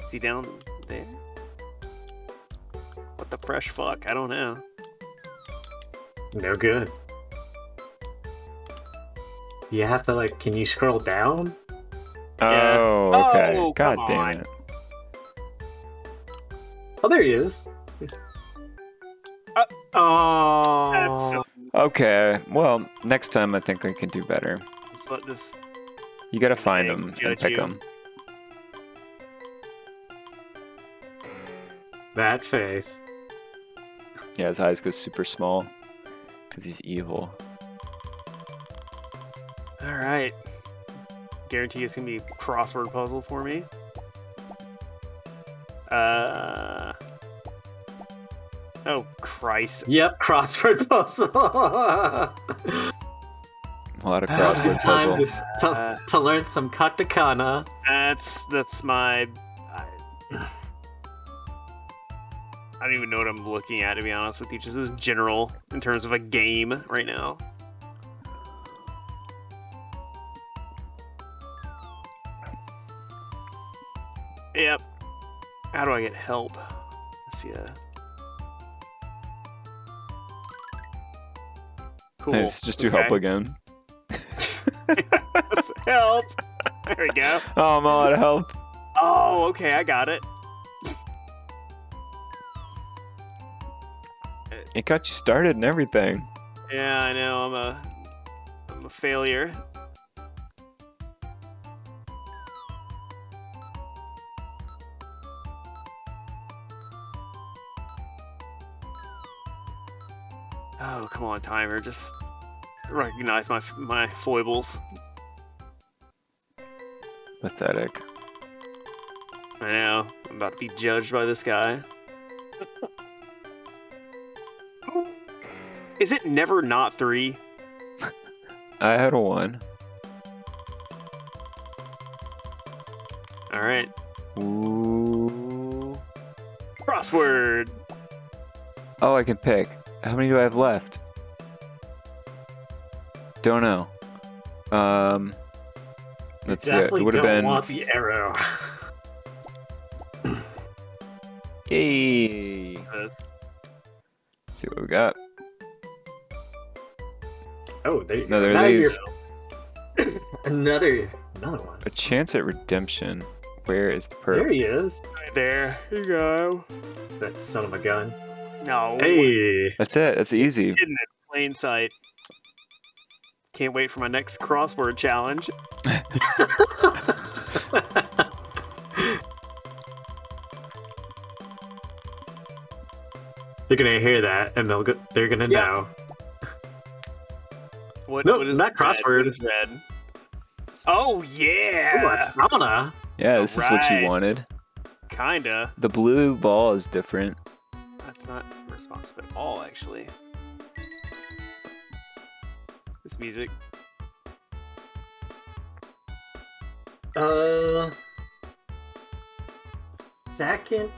Speaker 3: Is he down there? What the fresh fuck? I don't know.
Speaker 1: No good. You have to like. Can you scroll down?
Speaker 3: Yeah.
Speaker 2: Oh, okay.
Speaker 3: Oh,
Speaker 2: God damn
Speaker 3: on.
Speaker 2: it.
Speaker 1: Oh, there he is.
Speaker 3: Uh,
Speaker 1: oh.
Speaker 2: Okay, well, next time I think we can do better.
Speaker 3: Let's let this.
Speaker 2: You gotta find
Speaker 3: Okay,
Speaker 2: them and
Speaker 3: judge
Speaker 2: pick
Speaker 3: you.
Speaker 2: them.
Speaker 1: that face.
Speaker 2: Yeah, his eyes go super small because he's evil.
Speaker 3: All right. Guarantee it's gonna be a crossword puzzle for me. Uh. Oh Christ.
Speaker 1: Yep, crossword puzzle.
Speaker 2: A lot of
Speaker 1: Now's your
Speaker 2: crossword
Speaker 1: time
Speaker 2: puzzle.
Speaker 1: to, to, to learn some katakana.
Speaker 3: That's that's my. I, I don't even know what I'm looking at to be honest with you. Just as general in terms of a game right now. Yep. How do I get help? Let's see. Uh... Cool.
Speaker 2: Nice, just do help
Speaker 3: Okay.
Speaker 2: again.
Speaker 3: help. There we go.
Speaker 2: Oh, I'm all out of help.
Speaker 3: Oh, okay, I got it.
Speaker 2: It got you started and everything.
Speaker 3: Yeah, I know. I'm a, I'm a failure. Oh, come on, timer. Just recognize my my foibles.
Speaker 2: Pathetic.
Speaker 3: I know. I'm about to be judged by this guy. Is it never not three?
Speaker 2: I had a one.
Speaker 3: All right.
Speaker 2: Ooh.
Speaker 3: Crossword.
Speaker 2: Oh, I can pick. How many do I have left? Don't know. Um. Let's see. It would have been.
Speaker 1: want the arrow.
Speaker 2: Yay!
Speaker 3: This.
Speaker 2: see what we got.
Speaker 1: Oh, there you
Speaker 2: Another
Speaker 1: go.
Speaker 2: of these.
Speaker 1: another, another one.
Speaker 2: A chance at redemption. Where is the
Speaker 1: There he is.
Speaker 3: Right there. Here you go.
Speaker 1: That son of a gun.
Speaker 3: No.
Speaker 1: Hey.
Speaker 2: That's it. That's easy.
Speaker 3: Hidden in plain sight. Can't wait for my next crossword challenge.
Speaker 1: They're gonna hear that and they'll go, they're gonna
Speaker 3: Yeah.
Speaker 1: know.
Speaker 3: What,
Speaker 1: Nope,
Speaker 3: what is
Speaker 1: not
Speaker 3: red?
Speaker 1: crossword.
Speaker 3: What is red? Oh yeah,
Speaker 1: a stamina.
Speaker 2: Yeah, this is what you wanted.
Speaker 3: kinda.
Speaker 2: The blue ball is different.
Speaker 3: That's not responsive at all, actually. This music.
Speaker 1: Uh, second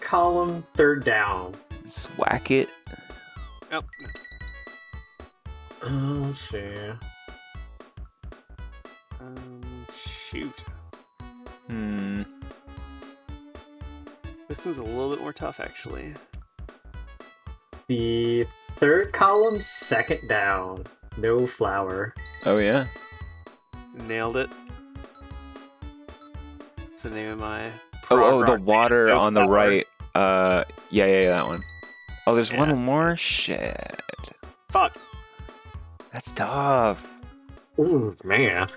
Speaker 1: column, third down.
Speaker 2: Swack it.
Speaker 3: Oh,
Speaker 1: Oh shit.
Speaker 3: um, shoot.
Speaker 2: Hmm.
Speaker 3: This one's a little bit more tough, actually.
Speaker 1: The third column, second down. No flower.
Speaker 2: Oh yeah.
Speaker 3: Nailed it. What's the name of my?
Speaker 2: Oh, oh, the
Speaker 3: rock band?
Speaker 2: water
Speaker 3: No
Speaker 2: on the
Speaker 3: flower.
Speaker 2: right. Uh, yeah, yeah, yeah, that one. Oh, there's
Speaker 3: Yeah.
Speaker 2: one more. Shit.
Speaker 3: Fuck.
Speaker 2: That's tough.
Speaker 1: Ooh, man.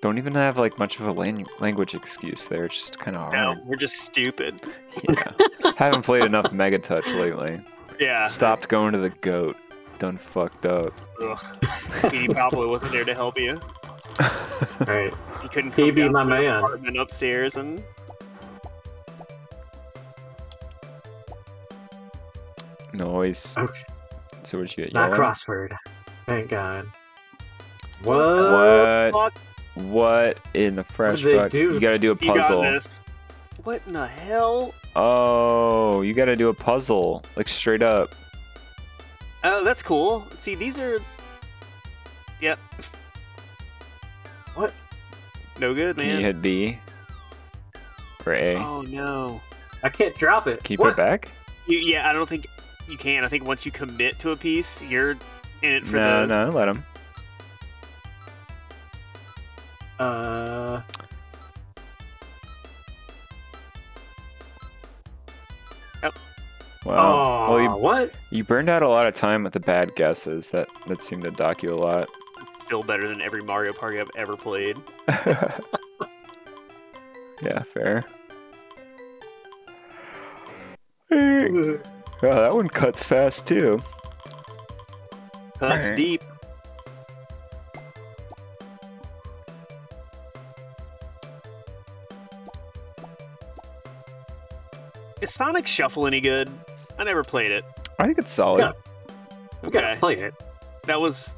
Speaker 2: Don't even have like much of a lang- language excuse there. It's just kind of
Speaker 3: No, we're just stupid.
Speaker 2: Yeah. Haven't played enough Mega Touch lately.
Speaker 3: Yeah.
Speaker 2: Stopped going to the goat. Done fucked up.
Speaker 3: Ugh. he probably wasn't there to help you.
Speaker 1: Alright.
Speaker 3: He couldn't
Speaker 1: He
Speaker 3: come
Speaker 1: be my
Speaker 3: to the
Speaker 1: man.
Speaker 3: apartment upstairs and
Speaker 2: Noise.
Speaker 1: Okay.
Speaker 2: So what you get?
Speaker 1: Not
Speaker 2: yellow?
Speaker 1: crossword. Thank God.
Speaker 3: What
Speaker 1: What?
Speaker 3: the
Speaker 2: What?
Speaker 3: fuck.
Speaker 2: What in the fresh fuck?
Speaker 1: do?
Speaker 2: You gotta do a
Speaker 3: You got
Speaker 2: puzzle.
Speaker 3: this. What in the hell?
Speaker 2: Oh, you gotta do a puzzle. Like straight up.
Speaker 3: Oh, that's cool. See, these are. Yep.
Speaker 1: What?
Speaker 3: No good,
Speaker 2: Can
Speaker 3: man.
Speaker 2: you hit B? Or A?
Speaker 3: Oh no.
Speaker 1: I can't drop it.
Speaker 2: Keep
Speaker 1: What?
Speaker 2: it back?
Speaker 3: You, yeah, I don't think you can. I think once you commit to a piece, you're in it for
Speaker 2: No,
Speaker 3: the.
Speaker 2: no, let him.
Speaker 1: Uh,
Speaker 2: Wow.
Speaker 1: oh,
Speaker 2: well, you,
Speaker 1: what?
Speaker 2: you burned out a lot of time with the bad guesses. That that seemed to dock you a lot.
Speaker 3: Still better than every Mario Party I've ever played.
Speaker 2: yeah, fair. Oh, that one cuts fast too.
Speaker 3: Cuts
Speaker 2: Alright.
Speaker 3: deep. Is Sonic Shuffle any good? I never played it.
Speaker 2: I think it's solid.
Speaker 1: Yeah. We gotta
Speaker 3: Okay.
Speaker 1: play it.
Speaker 3: That was.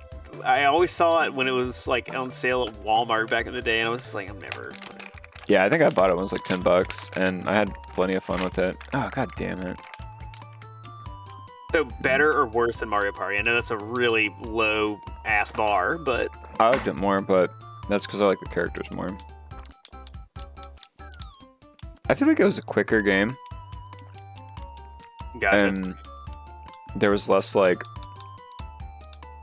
Speaker 3: I always saw it when it was like on sale at Walmart back in the day, and I was just like, I'm never.
Speaker 2: Yeah, I think I bought it when it was like ten bucks, and I had plenty of fun with it. Oh god damn it!
Speaker 3: So better or worse than Mario Party? I know that's a really low ass bar, but
Speaker 2: I liked it more, but that's because I like the characters more. I feel like it was a quicker game,
Speaker 3: gotcha.
Speaker 2: and there was less like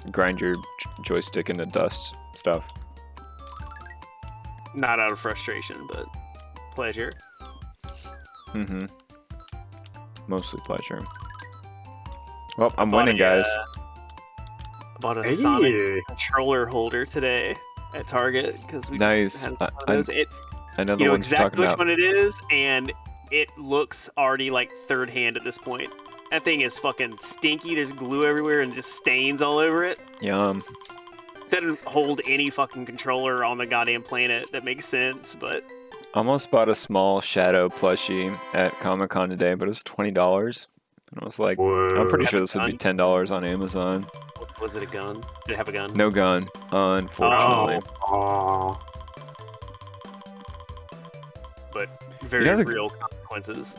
Speaker 2: grind your joystick into dust stuff.
Speaker 3: Not out of frustration, but pleasure.
Speaker 2: Mm-hmm. Mostly pleasure. Well, I'm
Speaker 3: Bought
Speaker 2: winning,
Speaker 3: a,
Speaker 2: guys.
Speaker 3: uh, I bought a Sonic controller holder today at Target because we
Speaker 2: Nice.
Speaker 3: just had
Speaker 2: I-
Speaker 3: one of those. It,
Speaker 2: I know the
Speaker 3: you know
Speaker 2: ones
Speaker 3: exactly which
Speaker 2: about.
Speaker 3: one it is, and it looks already like third hand at this point. That thing is fucking stinky. There's glue everywhere and just stains all over it.
Speaker 2: Yum.
Speaker 3: Doesn't hold any fucking controller on the goddamn planet that makes sense, but
Speaker 2: Almost bought a small Shadow plushie at Comic Con today, but it was twenty dollars. And I was like, I'm pretty sure this would be ten dollars on Amazon.
Speaker 3: was it a gun? Did it have a gun?
Speaker 2: No gun, unfortunately.
Speaker 1: Oh.
Speaker 3: But very
Speaker 2: You know the-
Speaker 3: real consequences.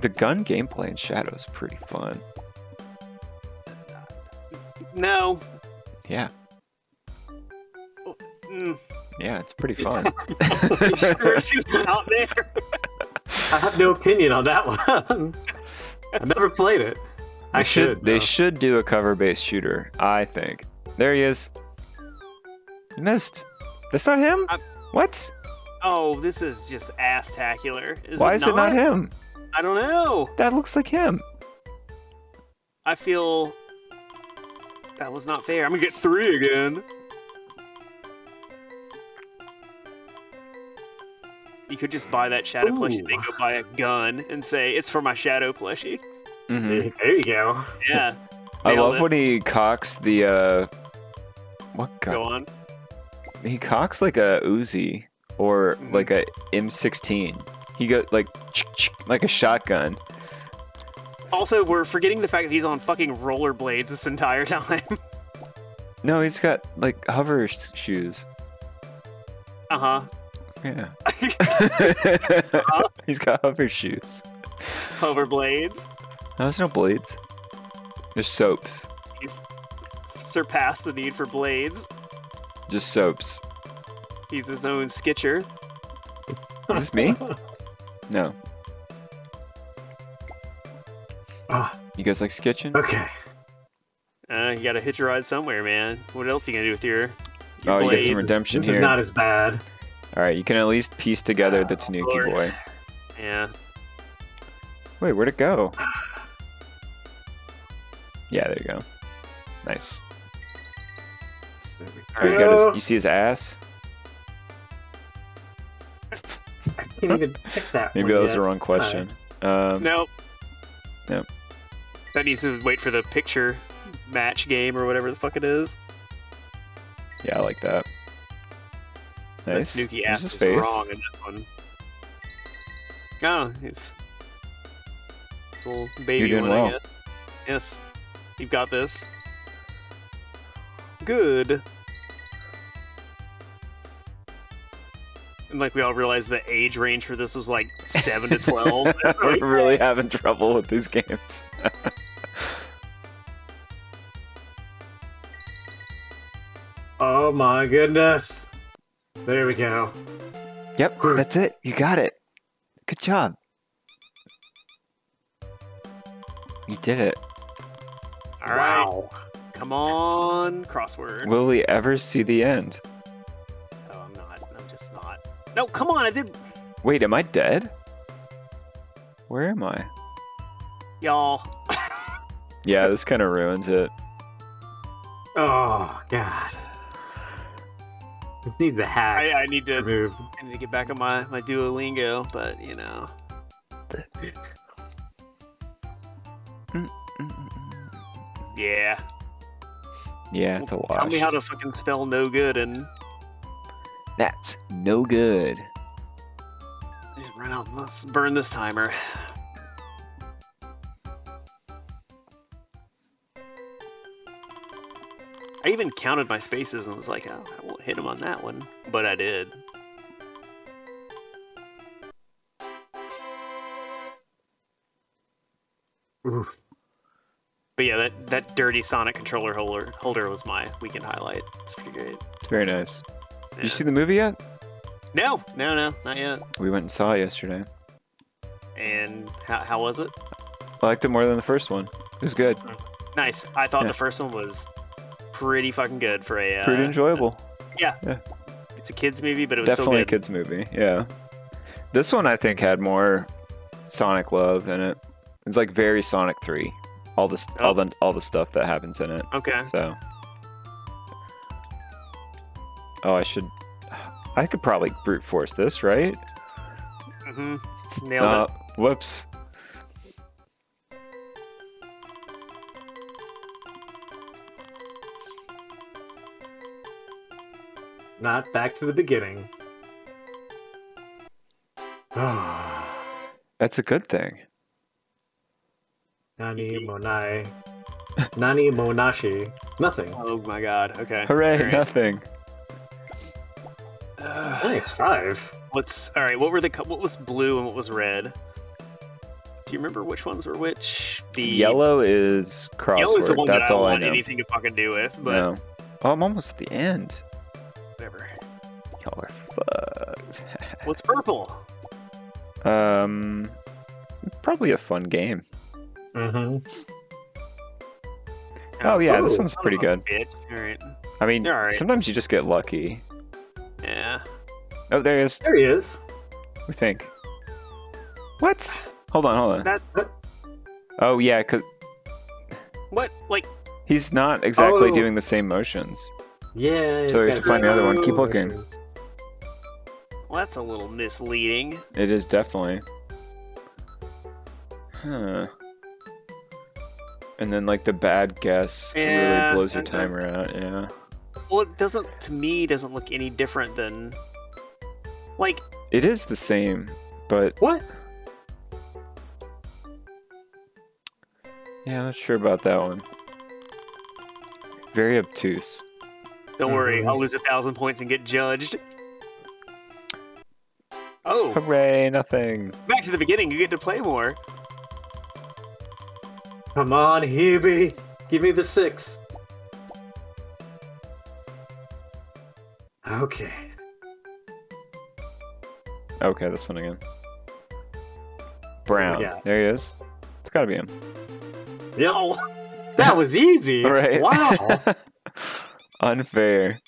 Speaker 2: The gun gameplay in Shadow is pretty fun.
Speaker 3: No.
Speaker 2: Yeah,
Speaker 3: Mm.
Speaker 2: yeah, it's pretty fun.
Speaker 3: There's just out there.
Speaker 1: I have no opinion on that one. I never played it. I
Speaker 2: They
Speaker 1: should.
Speaker 2: They should do a cover-based shooter. I think. There he is. You missed. That's not him.
Speaker 3: I'm-
Speaker 2: What?
Speaker 3: Oh, this is just ass-tacular. Is
Speaker 2: Why
Speaker 3: it
Speaker 2: is it not him?
Speaker 3: I don't know.
Speaker 2: That looks like him.
Speaker 3: I feel that was not fair. I'm gonna get three again. You could just buy that shadow plushie, then
Speaker 1: Ooh.
Speaker 3: go buy a gun and say it's for my shadow plushie.
Speaker 2: hmm
Speaker 1: There you go.
Speaker 3: Yeah,
Speaker 2: I
Speaker 3: Nailed
Speaker 2: love
Speaker 3: it.
Speaker 2: when he cocks the uh what
Speaker 3: go on.
Speaker 2: He cocks like a Uzi or
Speaker 3: Mhm.
Speaker 2: like a M16. He got like like a shotgun.
Speaker 3: Also, we're forgetting the fact that he's on fucking rollerblades this entire time.
Speaker 2: No, he's got like hover shoes.
Speaker 3: uh huh.
Speaker 2: Yeah. he's got hover shoes.
Speaker 3: Hover blades?
Speaker 2: No, there's no blades. There's soaps.
Speaker 3: He's surpassed the need for blades.
Speaker 2: Just soaps.
Speaker 3: He's his own skitcher.
Speaker 2: Is this me? No.
Speaker 1: Ah,
Speaker 2: You guys like sketching?
Speaker 1: okay.
Speaker 3: Uh, you gotta hitch a ride somewhere, man. What else you gonna do with your, your
Speaker 2: Oh, you get some redemption
Speaker 1: This
Speaker 2: here.
Speaker 1: is not as bad.
Speaker 2: All right, you can at least piece together the Tanuki
Speaker 3: Lord.
Speaker 2: boy.
Speaker 3: Yeah.
Speaker 2: Wait, where'd it go? Yeah, there you go. Nice.
Speaker 1: There we
Speaker 2: All right, you, got his, you see his ass?
Speaker 1: I can't even pick that
Speaker 2: Maybe
Speaker 1: one
Speaker 2: that was
Speaker 1: yet.
Speaker 2: the wrong question. Um,
Speaker 3: Nope.
Speaker 2: Nope.
Speaker 3: That needs to wait for the picture match game or whatever the fuck it is.
Speaker 2: Yeah, I like that.
Speaker 3: That
Speaker 2: Nice.
Speaker 3: Snooky
Speaker 2: There's
Speaker 3: ass
Speaker 2: his
Speaker 3: is
Speaker 2: face.
Speaker 3: wrong in this one. Oh, it's it's a little baby
Speaker 2: You're doing
Speaker 3: one, I
Speaker 2: well.
Speaker 3: guess. Yes, you've got this. Good. And like we all realized the age range for this was like seven to twelve. That's
Speaker 2: We're
Speaker 3: really
Speaker 2: really having trouble with these games.
Speaker 1: Oh my goodness. There we go.
Speaker 2: yep, that's it. You got it. Good job. You did it.
Speaker 3: All right,
Speaker 1: Wow.
Speaker 3: come on, crossword.
Speaker 2: Will we ever see the end?
Speaker 3: Oh, I'm not. I'm just not. No, come on. I did.
Speaker 2: Wait, am I dead? Where am I?
Speaker 3: Y'all.
Speaker 2: Yeah, this kind of ruins it.
Speaker 1: Oh god. Just need the hack
Speaker 3: I, I need to.
Speaker 1: removed.
Speaker 3: I need to get back on my my Duolingo, but you know. Yeah.
Speaker 2: Yeah, it's a wash.
Speaker 3: Tell me how to fucking spell no good and
Speaker 2: That's no good.
Speaker 3: just run out. Let's burn this timer. I even counted my spaces and was like, oh, I won't hit him on that one, but I did.
Speaker 1: Ooh.
Speaker 3: But yeah, that, that dirty Sonic controller holder holder was my weekend highlight. It's pretty great.
Speaker 2: It's very nice. Did you see the movie yet?
Speaker 3: No, no, no, not yet.
Speaker 2: We went and saw it yesterday.
Speaker 3: And how, how was it?
Speaker 2: I liked it more than the first one. It was good.
Speaker 3: Nice. I thought
Speaker 2: Yeah.
Speaker 3: the first one was pretty fucking good for a. Uh,
Speaker 2: Pretty enjoyable. Yeah.
Speaker 3: It's a kids movie, but it was
Speaker 2: Definitely a kids movie. Yeah. This one I think had more Sonic love in it. It's like very Sonic 3. All the st- all the all the stuff that happens in it.
Speaker 3: Okay.
Speaker 2: So. Oh, I should. I could probably brute force this, right?
Speaker 3: hmm Nailed
Speaker 2: Uh,
Speaker 3: it.
Speaker 2: whoops.
Speaker 1: Not back to the beginning.
Speaker 2: That's a good thing.
Speaker 1: Nani Monai. Nani Monashi. Nothing.
Speaker 3: Oh my god. Okay.
Speaker 2: Hooray!
Speaker 3: Alright.
Speaker 2: Nothing.
Speaker 3: Uh,
Speaker 1: Nice, five.
Speaker 3: What's all right? What were the what was blue and what was red? Do you remember which ones were which? The
Speaker 2: Yellow is crossword.
Speaker 3: yellow is the one
Speaker 2: That's
Speaker 3: that I don't
Speaker 2: all I
Speaker 3: want
Speaker 2: know.
Speaker 3: anything to fucking do with, but
Speaker 2: No. Oh, I'm almost at the end.
Speaker 3: Whatever.
Speaker 2: Y'all are fucked.
Speaker 3: What's purple?
Speaker 2: um, probably a fun game.
Speaker 1: Mm-hmm.
Speaker 2: Oh yeah, this one's pretty good.
Speaker 3: Bitch. All right.
Speaker 2: I mean,
Speaker 3: They're
Speaker 2: sometimes you just get lucky.
Speaker 3: Yeah.
Speaker 2: Oh, there he is.
Speaker 1: There he is.
Speaker 2: We think. What? Hold on, hold on.
Speaker 3: That
Speaker 2: Oh yeah, cause
Speaker 3: what? Like
Speaker 2: he's not exactly
Speaker 1: Oh.
Speaker 2: doing the same motions.
Speaker 1: Yeah.
Speaker 2: So we have to find the other one. Keep looking.
Speaker 3: Well, that's a little misleading.
Speaker 2: It is definitely. Huh. And then like the bad guess
Speaker 3: Yeah,
Speaker 2: really blows your timer out. Yeah.
Speaker 3: Well, it doesn't to me doesn't look any different than like
Speaker 2: It is the same, but
Speaker 1: What?
Speaker 2: yeah, I'm not sure about that one. Very obtuse.
Speaker 3: don't worry,
Speaker 2: Mm-hmm.
Speaker 1: Mhm.
Speaker 3: I'll lose a thousand points and get judged. Oh,
Speaker 2: Hooray, nothing.
Speaker 3: back to the beginning. You get to play more.
Speaker 1: Come on, Hebe. Give me the six. Okay.
Speaker 2: Okay, this one again. Brown.
Speaker 1: Yeah.
Speaker 2: There he is. It's gotta be him.
Speaker 1: Yep.
Speaker 3: Oh,
Speaker 1: That was easy.
Speaker 2: Right.
Speaker 1: Wow.
Speaker 2: Unfair.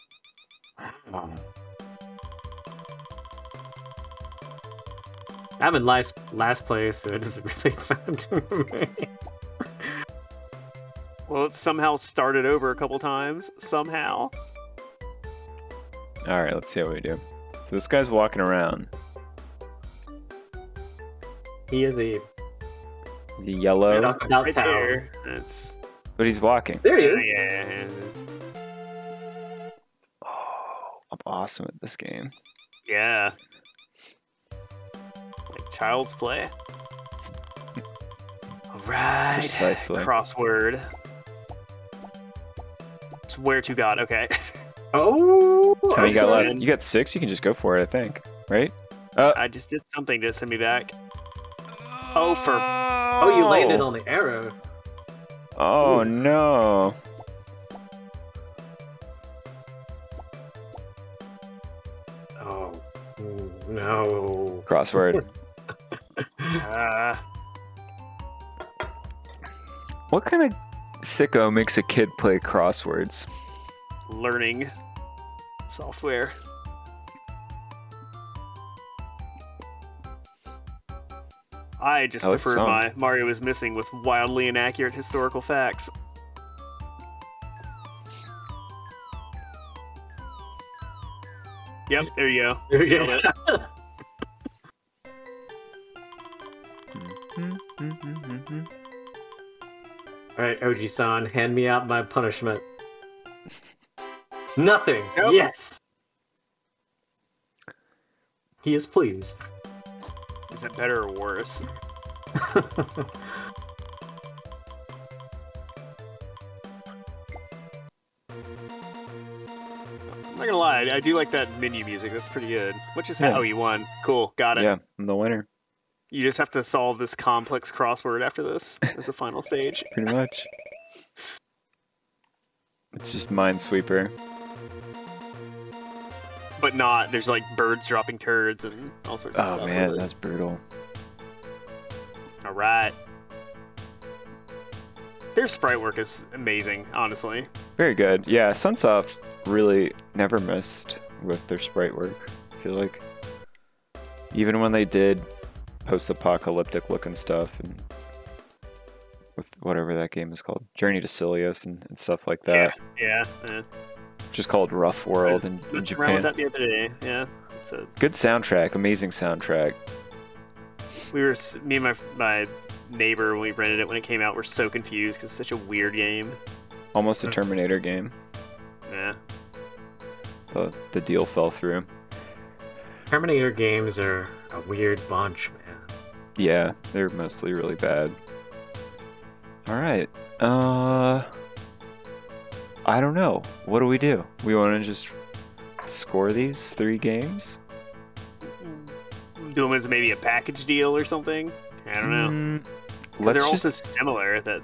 Speaker 1: I'm in last last place, so it doesn't really matter to me.
Speaker 3: well, it somehow started over a couple times. Somehow.
Speaker 2: Alright, let's see how we do. So this guy's walking around.
Speaker 1: He is a
Speaker 2: The yellow.
Speaker 1: Right About
Speaker 3: right there. That's
Speaker 2: But he's walking.
Speaker 1: there. He is.
Speaker 3: yeah.
Speaker 2: Oh, I'm awesome at this game.
Speaker 3: Yeah. Like child's play. All right.
Speaker 2: Precisely.
Speaker 3: Crossword. Swear to God. Okay.
Speaker 1: Oh.
Speaker 2: How many you got left? You got six. You can just go for it, I think. Right? Uh,
Speaker 3: I just did something to send me back. Oh, for
Speaker 1: Oh, you landed on the arrow.
Speaker 2: Oh
Speaker 1: Ooh.
Speaker 2: no!
Speaker 1: Oh no.
Speaker 2: Crossword.
Speaker 3: uh,
Speaker 2: what kind of sicko makes a kid play crosswords?
Speaker 3: learning software. I just
Speaker 2: I
Speaker 3: prefer my Mario is missing with wildly inaccurate historical facts. Yep, there you go.
Speaker 1: There you go. right, Oji-san, hand me out my punishment. Nothing.
Speaker 3: Nope.
Speaker 1: Yes. He is pleased.
Speaker 3: Is it better or worse? I'm not gonna lie, I do like that menu music. That's pretty good. What just
Speaker 2: Yeah.
Speaker 3: happened? Oh, you won. Cool, got it.
Speaker 2: Yeah, I'm the winner,
Speaker 3: You just have to solve this complex crossword after this as the final stage.
Speaker 2: pretty much. It's just Minesweeper.
Speaker 3: But not, there's like birds dropping turds and all sorts of
Speaker 2: Oh
Speaker 3: stuff.
Speaker 2: man,
Speaker 3: with
Speaker 2: that's brutal.
Speaker 3: Alright. Their sprite work is amazing, honestly.
Speaker 2: Very good. Yeah, Sunsoft really never missed with their sprite work. I feel like even when they did post-apocalyptic looking stuff and with whatever that game is called, Journey to Silius and, and stuff like that,
Speaker 3: Yeah, yeah.
Speaker 2: just called Rough World in, in
Speaker 3: Messed around with that the other day. Yeah. It's a,
Speaker 2: Good soundtrack, amazing soundtrack.
Speaker 3: we were, s- me and my my neighbor, when we rented it when it came out, We're so confused because it's such a weird game.
Speaker 2: Almost a
Speaker 1: Hmm.
Speaker 2: Terminator game.
Speaker 3: Yeah.
Speaker 2: The the deal fell through.
Speaker 1: Terminator games are a weird bunch, man.
Speaker 2: Yeah, they're mostly really bad. All right. Uh I don't know. What do we do? We want to just score these 3 games?
Speaker 3: Do them as maybe a package deal or something. I don't know.
Speaker 2: Mm,
Speaker 3: they're
Speaker 2: just
Speaker 3: also similar. That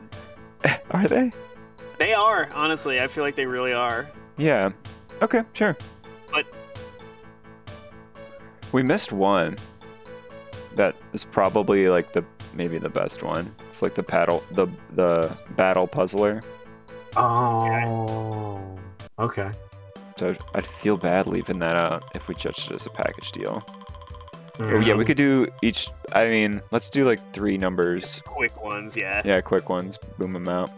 Speaker 2: Are they?
Speaker 3: they are honestly. I feel like they really are.
Speaker 2: Yeah. Okay, sure.
Speaker 3: But-
Speaker 2: we missed one. That is probably like the maybe the best one. It's like the paddle the the battle puzzler.
Speaker 1: Oh. Okay.
Speaker 2: So I'd feel bad leaving that out if we judged it as a package deal. Oh, yeah, we mm-hmm. could do each. I mean, let's do like three numbers.
Speaker 3: Quick ones, yeah.
Speaker 2: Yeah, quick ones. Boom them out.